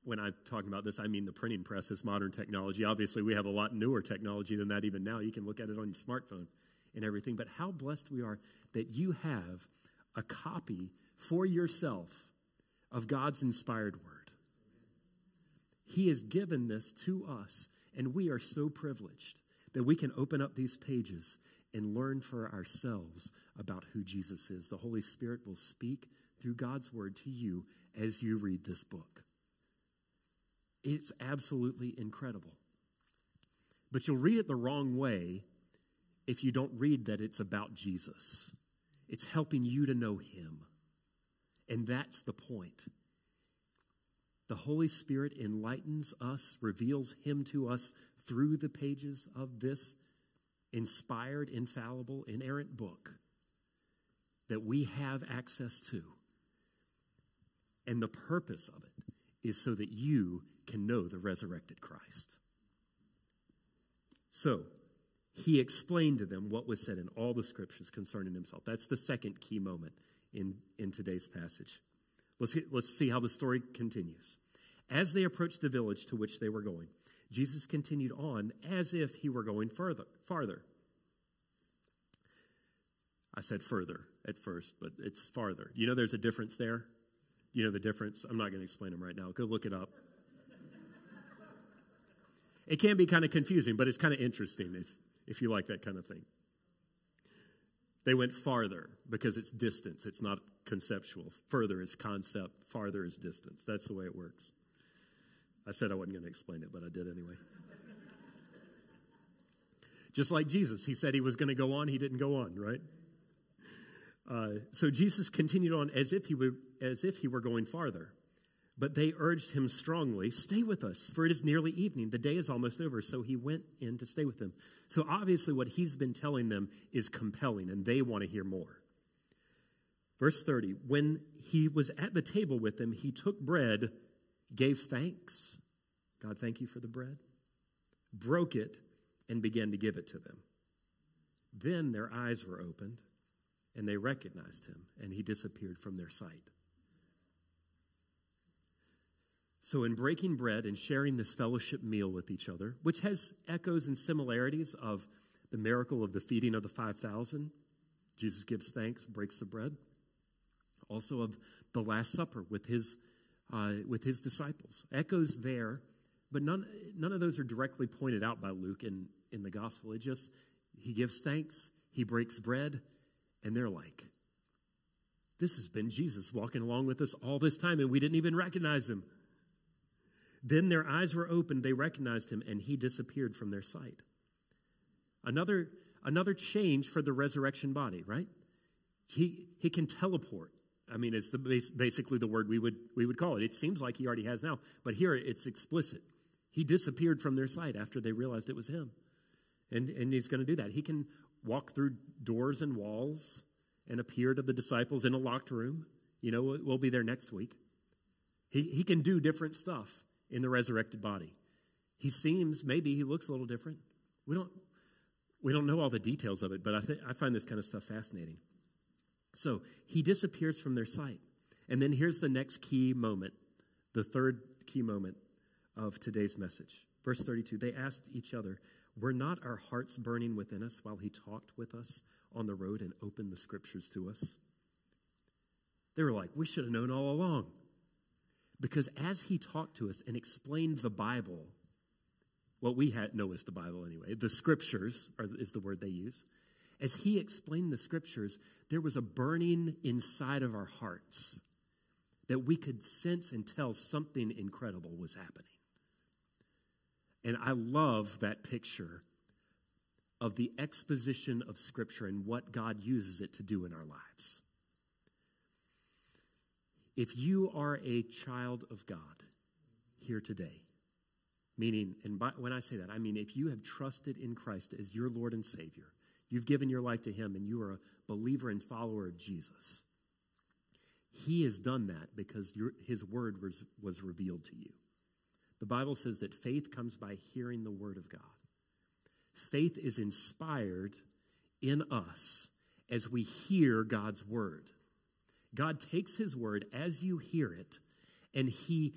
when I'm talking about this, I mean the printing press is modern technology. Obviously, we have a lot newer technology than that even now. You can look at it on your smartphone and everything. But how blessed we are that you have a copy for yourself of God's inspired word. He has given this to us, and we are so privileged that we can open up these pages and learn for ourselves about who Jesus is. The Holy Spirit will speak through God's word to you as you read this book. It's absolutely incredible. But you'll read it the wrong way if you don't read that it's about Jesus. It's helping you to know Him. And that's the point. The Holy Spirit enlightens us, reveals Him to us through the pages of this inspired, infallible, inerrant book that we have access to. And the purpose of it is so that you can know the resurrected Christ. So, he explained to them what was said in all the scriptures concerning himself. That's the second key moment in, in today's passage. Let's, get, let's see how the story continues. As they approached the village to which they were going, Jesus continued on as if he were going further, farther. I said further at first, but it's farther. You know there's a difference there? You know the difference? I'm not going to explain them right now. Go look it up. it can be kind of confusing, but it's kind of interesting if, if you like that kind of thing. They went farther because it's distance, it's not conceptual. Further is concept, farther is distance. That's the way it works. I said I wasn't going to explain it, but I did anyway. Just like Jesus, he said he was going to go on, he didn't go on, right? Uh, so Jesus continued on as if he were as if he were going farther. But they urged him strongly, Stay with us, for it is nearly evening. The day is almost over. So he went in to stay with them. So obviously, what he's been telling them is compelling, and they want to hear more. Verse 30 When he was at the table with them, he took bread gave thanks. God, thank you for the bread. Broke it and began to give it to them. Then their eyes were opened and they recognized him and he disappeared from their sight. So, in breaking bread and sharing this fellowship meal with each other, which has echoes and similarities of the miracle of the feeding of the 5,000, Jesus gives thanks, breaks the bread. Also of the Last Supper with his, uh, with his disciples. Echoes there, but none, none of those are directly pointed out by Luke in, in the gospel. It just, he gives thanks, he breaks bread, and they're like, this has been Jesus walking along with us all this time, and we didn't even recognize him. Then their eyes were opened, they recognized him, and he disappeared from their sight. Another, another change for the resurrection body, right? He, he can teleport. I mean, it's the, basically the word we would, we would call it. It seems like he already has now, but here it's explicit. He disappeared from their sight after they realized it was him. And, and he's going to do that. He can walk through doors and walls and appear to the disciples in a locked room. You know, we'll be there next week. He, he can do different stuff in the resurrected body. He seems, maybe he looks a little different. We don't, we don't know all the details of it, but I, I find this kind of stuff fascinating. So he disappears from their sight. And then here's the next key moment, the third key moment of today's message. Verse 32 They asked each other, Were not our hearts burning within us while he talked with us on the road and opened the scriptures to us? They were like, We should have known all along. Because as he talked to us and explained the Bible, what we had know is the Bible anyway, the scriptures are, is the word they use. As he explained the scriptures, there was a burning inside of our hearts that we could sense and tell something incredible was happening. And I love that picture of the exposition of Scripture and what God uses it to do in our lives. If you are a child of God here today, meaning, and by, when I say that, I mean if you have trusted in Christ as your Lord and Savior, you've given your life to Him, and you are a believer and follower of Jesus, He has done that because your, His Word was, was revealed to you. The Bible says that faith comes by hearing the Word of God. Faith is inspired in us as we hear God's Word. God takes His Word as you hear it, and He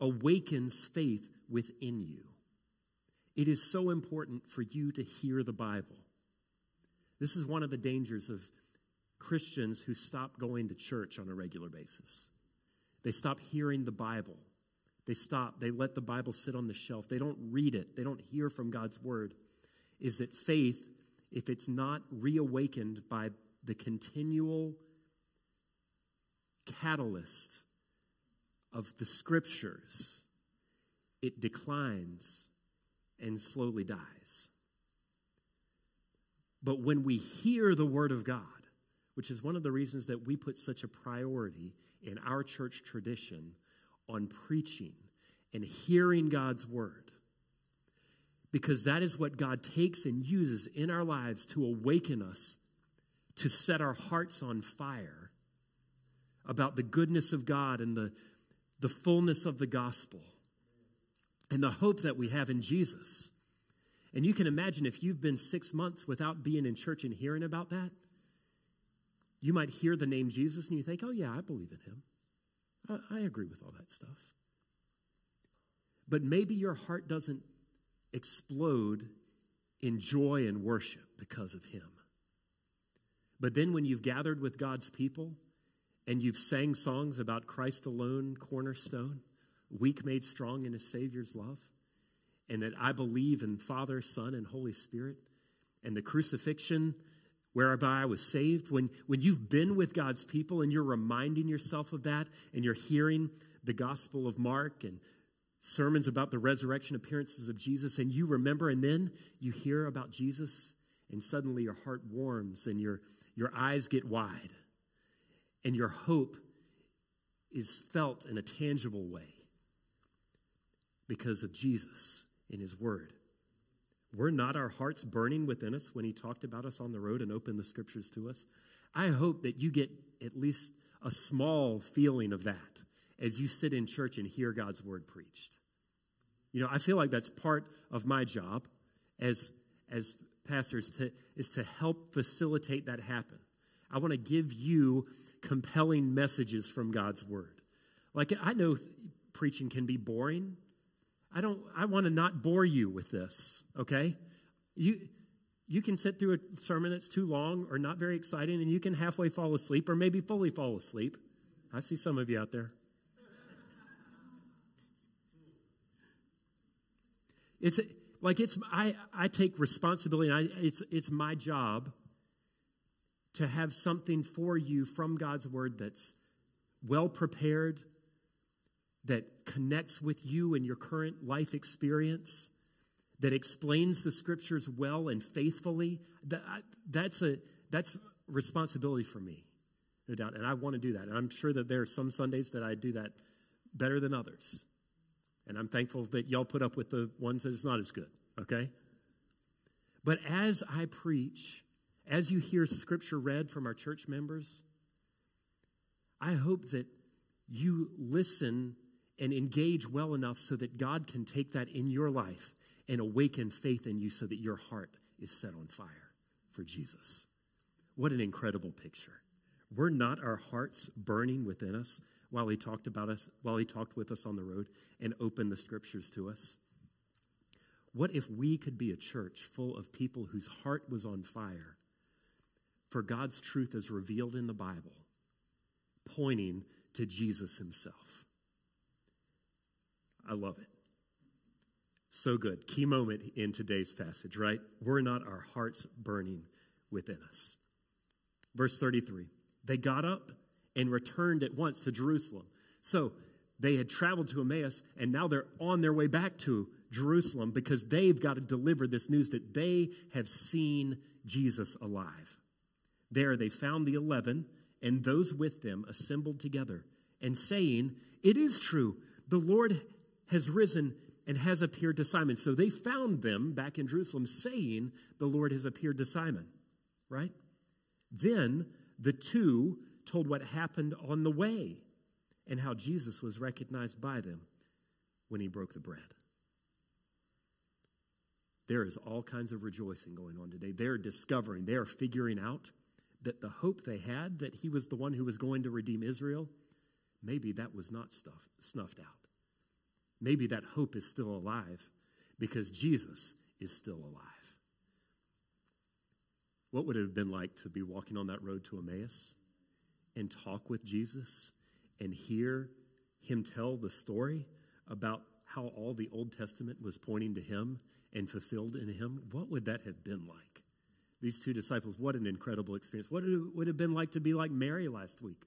awakens faith within you. It is so important for you to hear the Bible. This is one of the dangers of Christians who stop going to church on a regular basis. They stop hearing the Bible. They stop, they let the Bible sit on the shelf. They don't read it, they don't hear from God's word. Is that faith, if it's not reawakened by the continual catalyst of the scriptures, it declines and slowly dies. But when we hear the Word of God, which is one of the reasons that we put such a priority in our church tradition on preaching and hearing God's word. Because that is what God takes and uses in our lives to awaken us, to set our hearts on fire about the goodness of God and the, the fullness of the gospel and the hope that we have in Jesus. And you can imagine if you've been six months without being in church and hearing about that, you might hear the name Jesus and you think, oh, yeah, I believe in him. I, I agree with all that stuff. But maybe your heart doesn't explode in joy and worship because of him. But then when you've gathered with God's people and you've sang songs about Christ alone, cornerstone, weak made strong in his Savior's love, and that I believe in Father, Son, and Holy Spirit, and the crucifixion whereby I was saved, when, when you've been with God's people and you're reminding yourself of that and you're hearing the Gospel of Mark and sermons about the resurrection appearances of Jesus, and you remember, and then you hear about Jesus, and suddenly your heart warms and your, your eyes get wide, and your hope is felt in a tangible way because of Jesus in His Word. Were not our hearts burning within us when he talked about us on the road and opened the scriptures to us? I hope that you get at least a small feeling of that as you sit in church and hear God's word preached. You know, I feel like that's part of my job as, as pastors to, is to help facilitate that happen. I want to give you compelling messages from God's word. Like, I know preaching can be boring. I don't I want to not bore you with this, okay? You you can sit through a sermon that's too long or not very exciting, and you can halfway fall asleep or maybe fully fall asleep. I see some of you out there. It's like it's I, I take responsibility. and I, it's it's my job to have something for you from God's word that's well prepared, that connects with you and your current life experience, that explains the scriptures well and faithfully. That, that's a that's responsibility for me, no doubt, and I want to do that. And I'm sure that there are some Sundays that I do that better than others. And I'm thankful that y'all put up with the ones that it's not as good, okay? But as I preach, as you hear scripture read from our church members, I hope that you listen and engage well enough so that God can take that in your life and awaken faith in you so that your heart is set on fire for Jesus. What an incredible picture. Were not our hearts burning within us while he talked about us, while he talked with us on the road and opened the scriptures to us? What if we could be a church full of people whose heart was on fire for God's truth as revealed in the Bible, pointing to Jesus himself? I love it. So good. Key moment in today's passage, right? Were not our hearts burning within us? Verse 33 They got up and returned at once to Jerusalem. So they had traveled to Emmaus, and now they're on their way back to Jerusalem because they've got to deliver this news that they have seen Jesus alive. There they found the eleven and those with them assembled together and saying, It is true, the Lord has risen and has appeared to Simon. So they found them back in Jerusalem saying, The Lord has appeared to Simon, right? Then the two told what happened on the way and how Jesus was recognized by them when he broke the bread. There is all kinds of rejoicing going on today. They're discovering, they are figuring out that the hope they had that he was the one who was going to redeem Israel, maybe that was not stuff, snuffed out. Maybe that hope is still alive because Jesus is still alive. What would it have been like to be walking on that road to Emmaus and talk with Jesus and hear him tell the story about how all the Old Testament was pointing to him and fulfilled in him? What would that have been like? These two disciples, what an incredible experience. What would it have been like to be like Mary last week?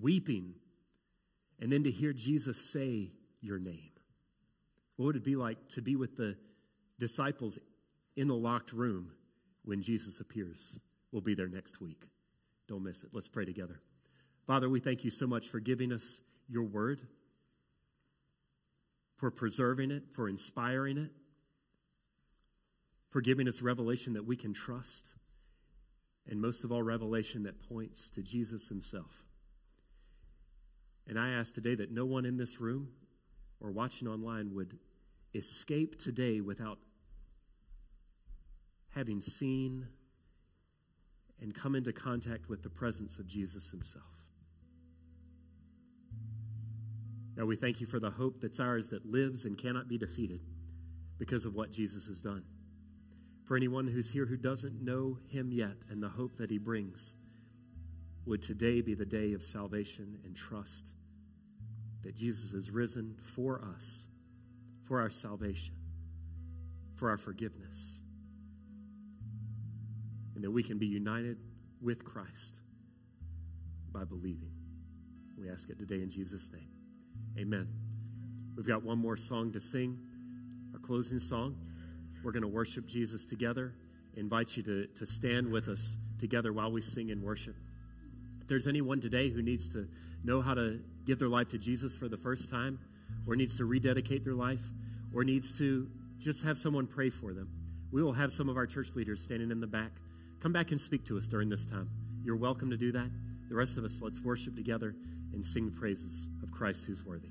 Weeping, and then to hear Jesus say your name. What would it be like to be with the disciples in the locked room when Jesus appears? We'll be there next week. Don't miss it. Let's pray together. Father, we thank you so much for giving us your word, for preserving it, for inspiring it, for giving us revelation that we can trust, and most of all, revelation that points to Jesus himself. And I ask today that no one in this room or watching online would escape today without having seen and come into contact with the presence of Jesus himself. Now we thank you for the hope that's ours that lives and cannot be defeated because of what Jesus has done. For anyone who's here who doesn't know him yet and the hope that he brings, would today be the day of salvation and trust that Jesus has risen for us, for our salvation, for our forgiveness, and that we can be united with Christ by believing. We ask it today in Jesus' name. Amen. We've got one more song to sing, our closing song. We're going to worship Jesus together. Invite you to, to stand with us together while we sing and worship. If there's anyone today who needs to know how to give their life to Jesus for the first time, or needs to rededicate their life, or needs to just have someone pray for them, we will have some of our church leaders standing in the back. Come back and speak to us during this time. You're welcome to do that. The rest of us, let's worship together and sing the praises of Christ who's worthy.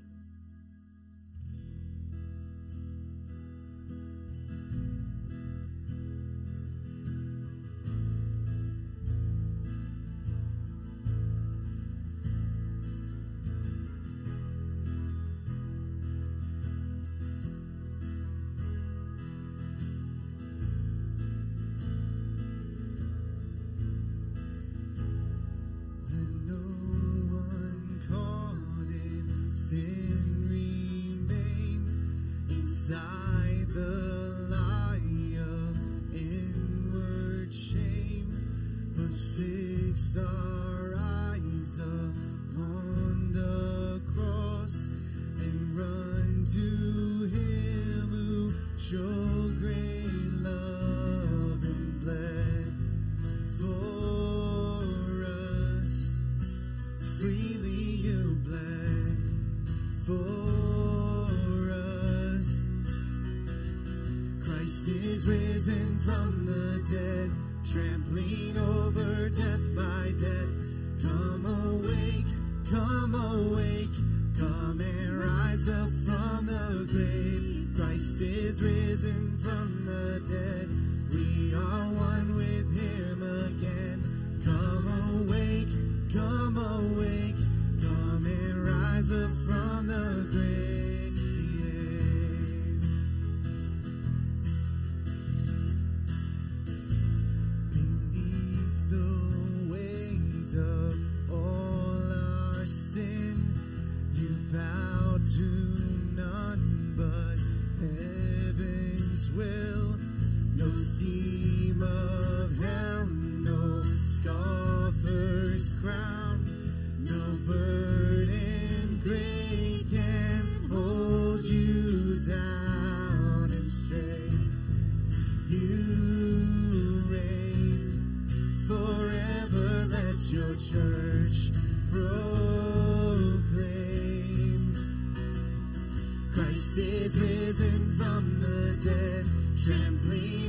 Risen from the dead, trampling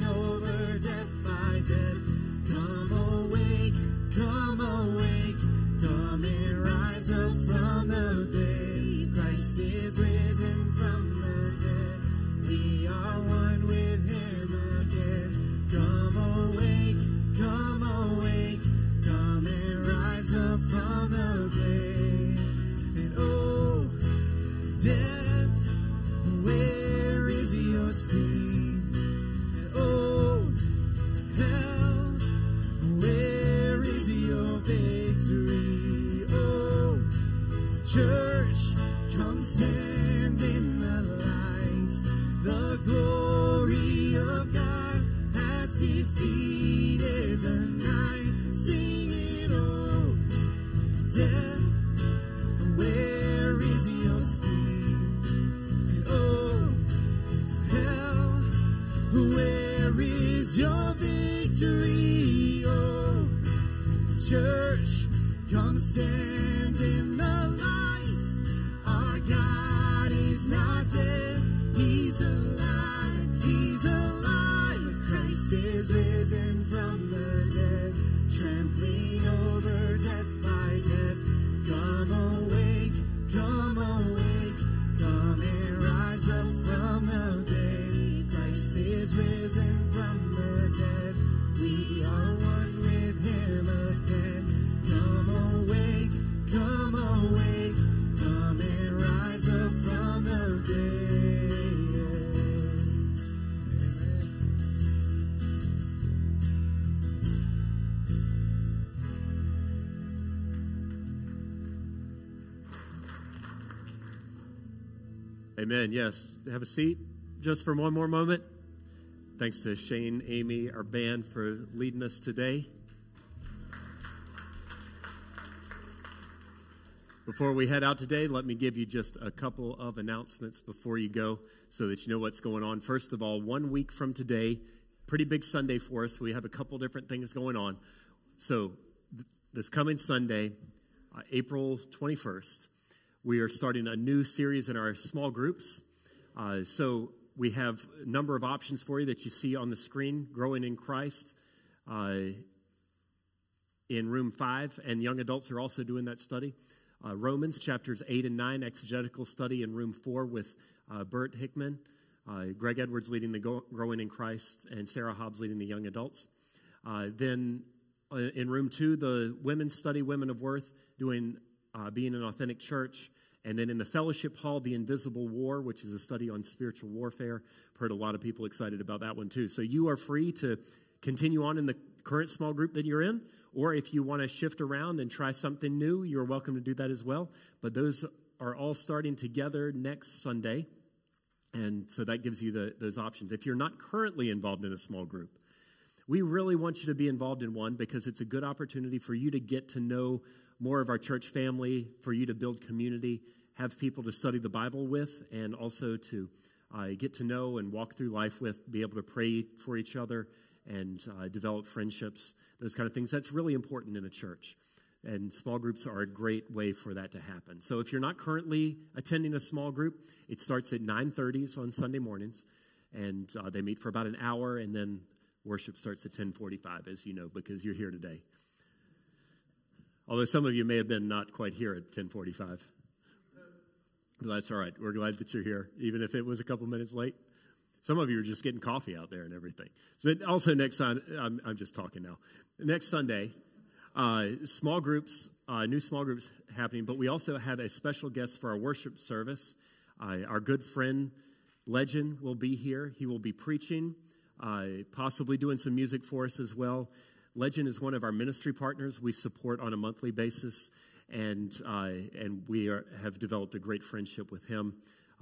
Amen. Yes. Have a seat just for one more moment. Thanks to Shane, Amy, our band for leading us today. Before we head out today, let me give you just a couple of announcements before you go so that you know what's going on. First of all, one week from today, pretty big Sunday for us. We have a couple different things going on. So, th- this coming Sunday, uh, April 21st, we are starting a new series in our small groups. Uh, so, we have a number of options for you that you see on the screen Growing in Christ. Uh, in room five, and young adults are also doing that study. Uh, Romans chapters eight and nine, exegetical study in room four with uh, Bert Hickman, uh, Greg Edwards leading the Go- Growing in Christ, and Sarah Hobbs leading the young adults. Uh, then uh, in room two, the women's study, Women of Worth, doing uh, being an authentic church. And then in the fellowship hall, The Invisible War, which is a study on spiritual warfare. I've heard a lot of people excited about that one too. So you are free to continue on in the current small group that you're in, or if you want to shift around and try something new, you're welcome to do that as well. But those are all starting together next Sunday. And so that gives you the, those options. If you're not currently involved in a small group, we really want you to be involved in one because it's a good opportunity for you to get to know more of our church family, for you to build community, have people to study the Bible with, and also to uh, get to know and walk through life with, be able to pray for each other and uh, develop friendships, those kind of things. That's really important in a church. And small groups are a great way for that to happen. So if you're not currently attending a small group, it starts at 9:30s on Sunday mornings, and uh, they meet for about an hour, and then worship starts at 10:45, as you know, because you're here today. Although some of you may have been not quite here at 10:45. That's all right. We're glad that you're here, even if it was a couple minutes late. Some of you are just getting coffee out there and everything. So also next Sunday, I'm, I'm just talking now. Next Sunday, uh, small groups, uh, new small groups happening, but we also have a special guest for our worship service. Uh, our good friend Legend will be here. He will be preaching, uh, possibly doing some music for us as well. Legend is one of our ministry partners we support on a monthly basis, and, uh, and we are, have developed a great friendship with him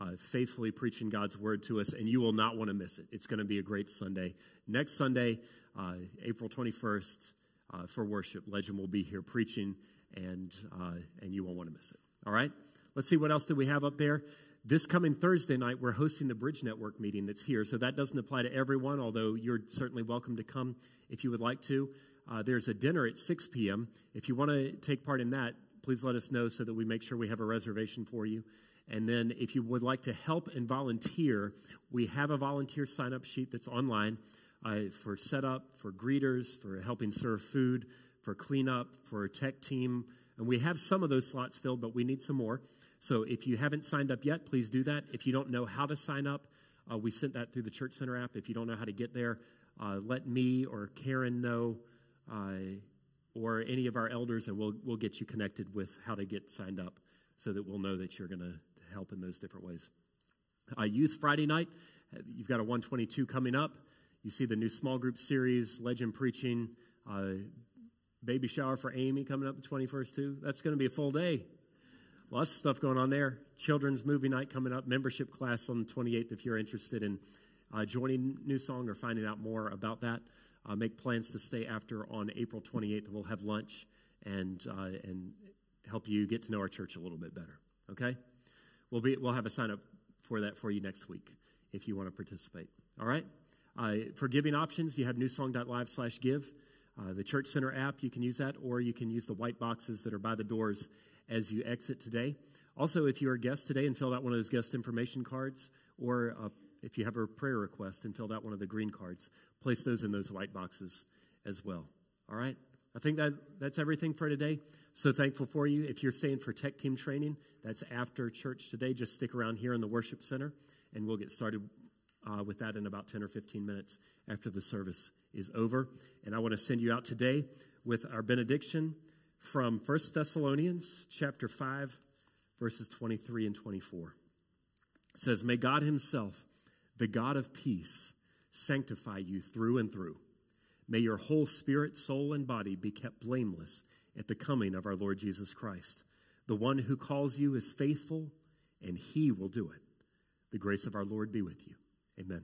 uh, faithfully preaching God's word to us, and you will not want to miss it. It's going to be a great Sunday. Next Sunday, uh, April 21st, uh, for worship, Legend will be here preaching, and, uh, and you won't want to miss it. All right? Let's see what else do we have up there. This coming Thursday night, we're hosting the Bridge Network meeting that's here. So that doesn't apply to everyone, although you're certainly welcome to come if you would like to. Uh, there's a dinner at 6 p.m. If you want to take part in that, please let us know so that we make sure we have a reservation for you. And then if you would like to help and volunteer, we have a volunteer sign up sheet that's online uh, for setup, for greeters, for helping serve food, for cleanup, for a tech team. And we have some of those slots filled, but we need some more. So if you haven't signed up yet, please do that. If you don't know how to sign up, uh, we sent that through the Church Center app. If you don't know how to get there, uh, let me or Karen know, uh, or any of our elders, and we'll we'll get you connected with how to get signed up, so that we'll know that you're going to help in those different ways. Uh, Youth Friday night, you've got a 122 coming up. You see the new small group series, Legend Preaching, uh, baby shower for Amy coming up the 21st, too. That's going to be a full day. Lots of stuff going on there. Children's movie night coming up, membership class on the 28th if you're interested in uh, joining New Song or finding out more about that. Uh, make plans to stay after on April 28th. We'll have lunch and, uh, and help you get to know our church a little bit better. Okay? We'll, be, we'll have a sign up for that for you next week if you want to participate. All right? Uh, for giving options, you have newsong.live slash give. Uh, the Church Center app, you can use that, or you can use the white boxes that are by the doors as you exit today. Also, if you're a guest today and filled out one of those guest information cards, or uh, if you have a prayer request and filled out one of the green cards, place those in those white boxes as well. All right? I think that that's everything for today. So thankful for you. If you're staying for tech team training, that's after church today. Just stick around here in the worship center, and we'll get started uh, with that in about 10 or 15 minutes after the service is over. And I want to send you out today with our benediction from 1 Thessalonians chapter 5, verses 23 and 24. It says, May God Himself, the God of peace, sanctify you through and through. May your whole spirit, soul, and body be kept blameless at the coming of our Lord Jesus Christ. The one who calls you is faithful, and he will do it. The grace of our Lord be with you. Amen.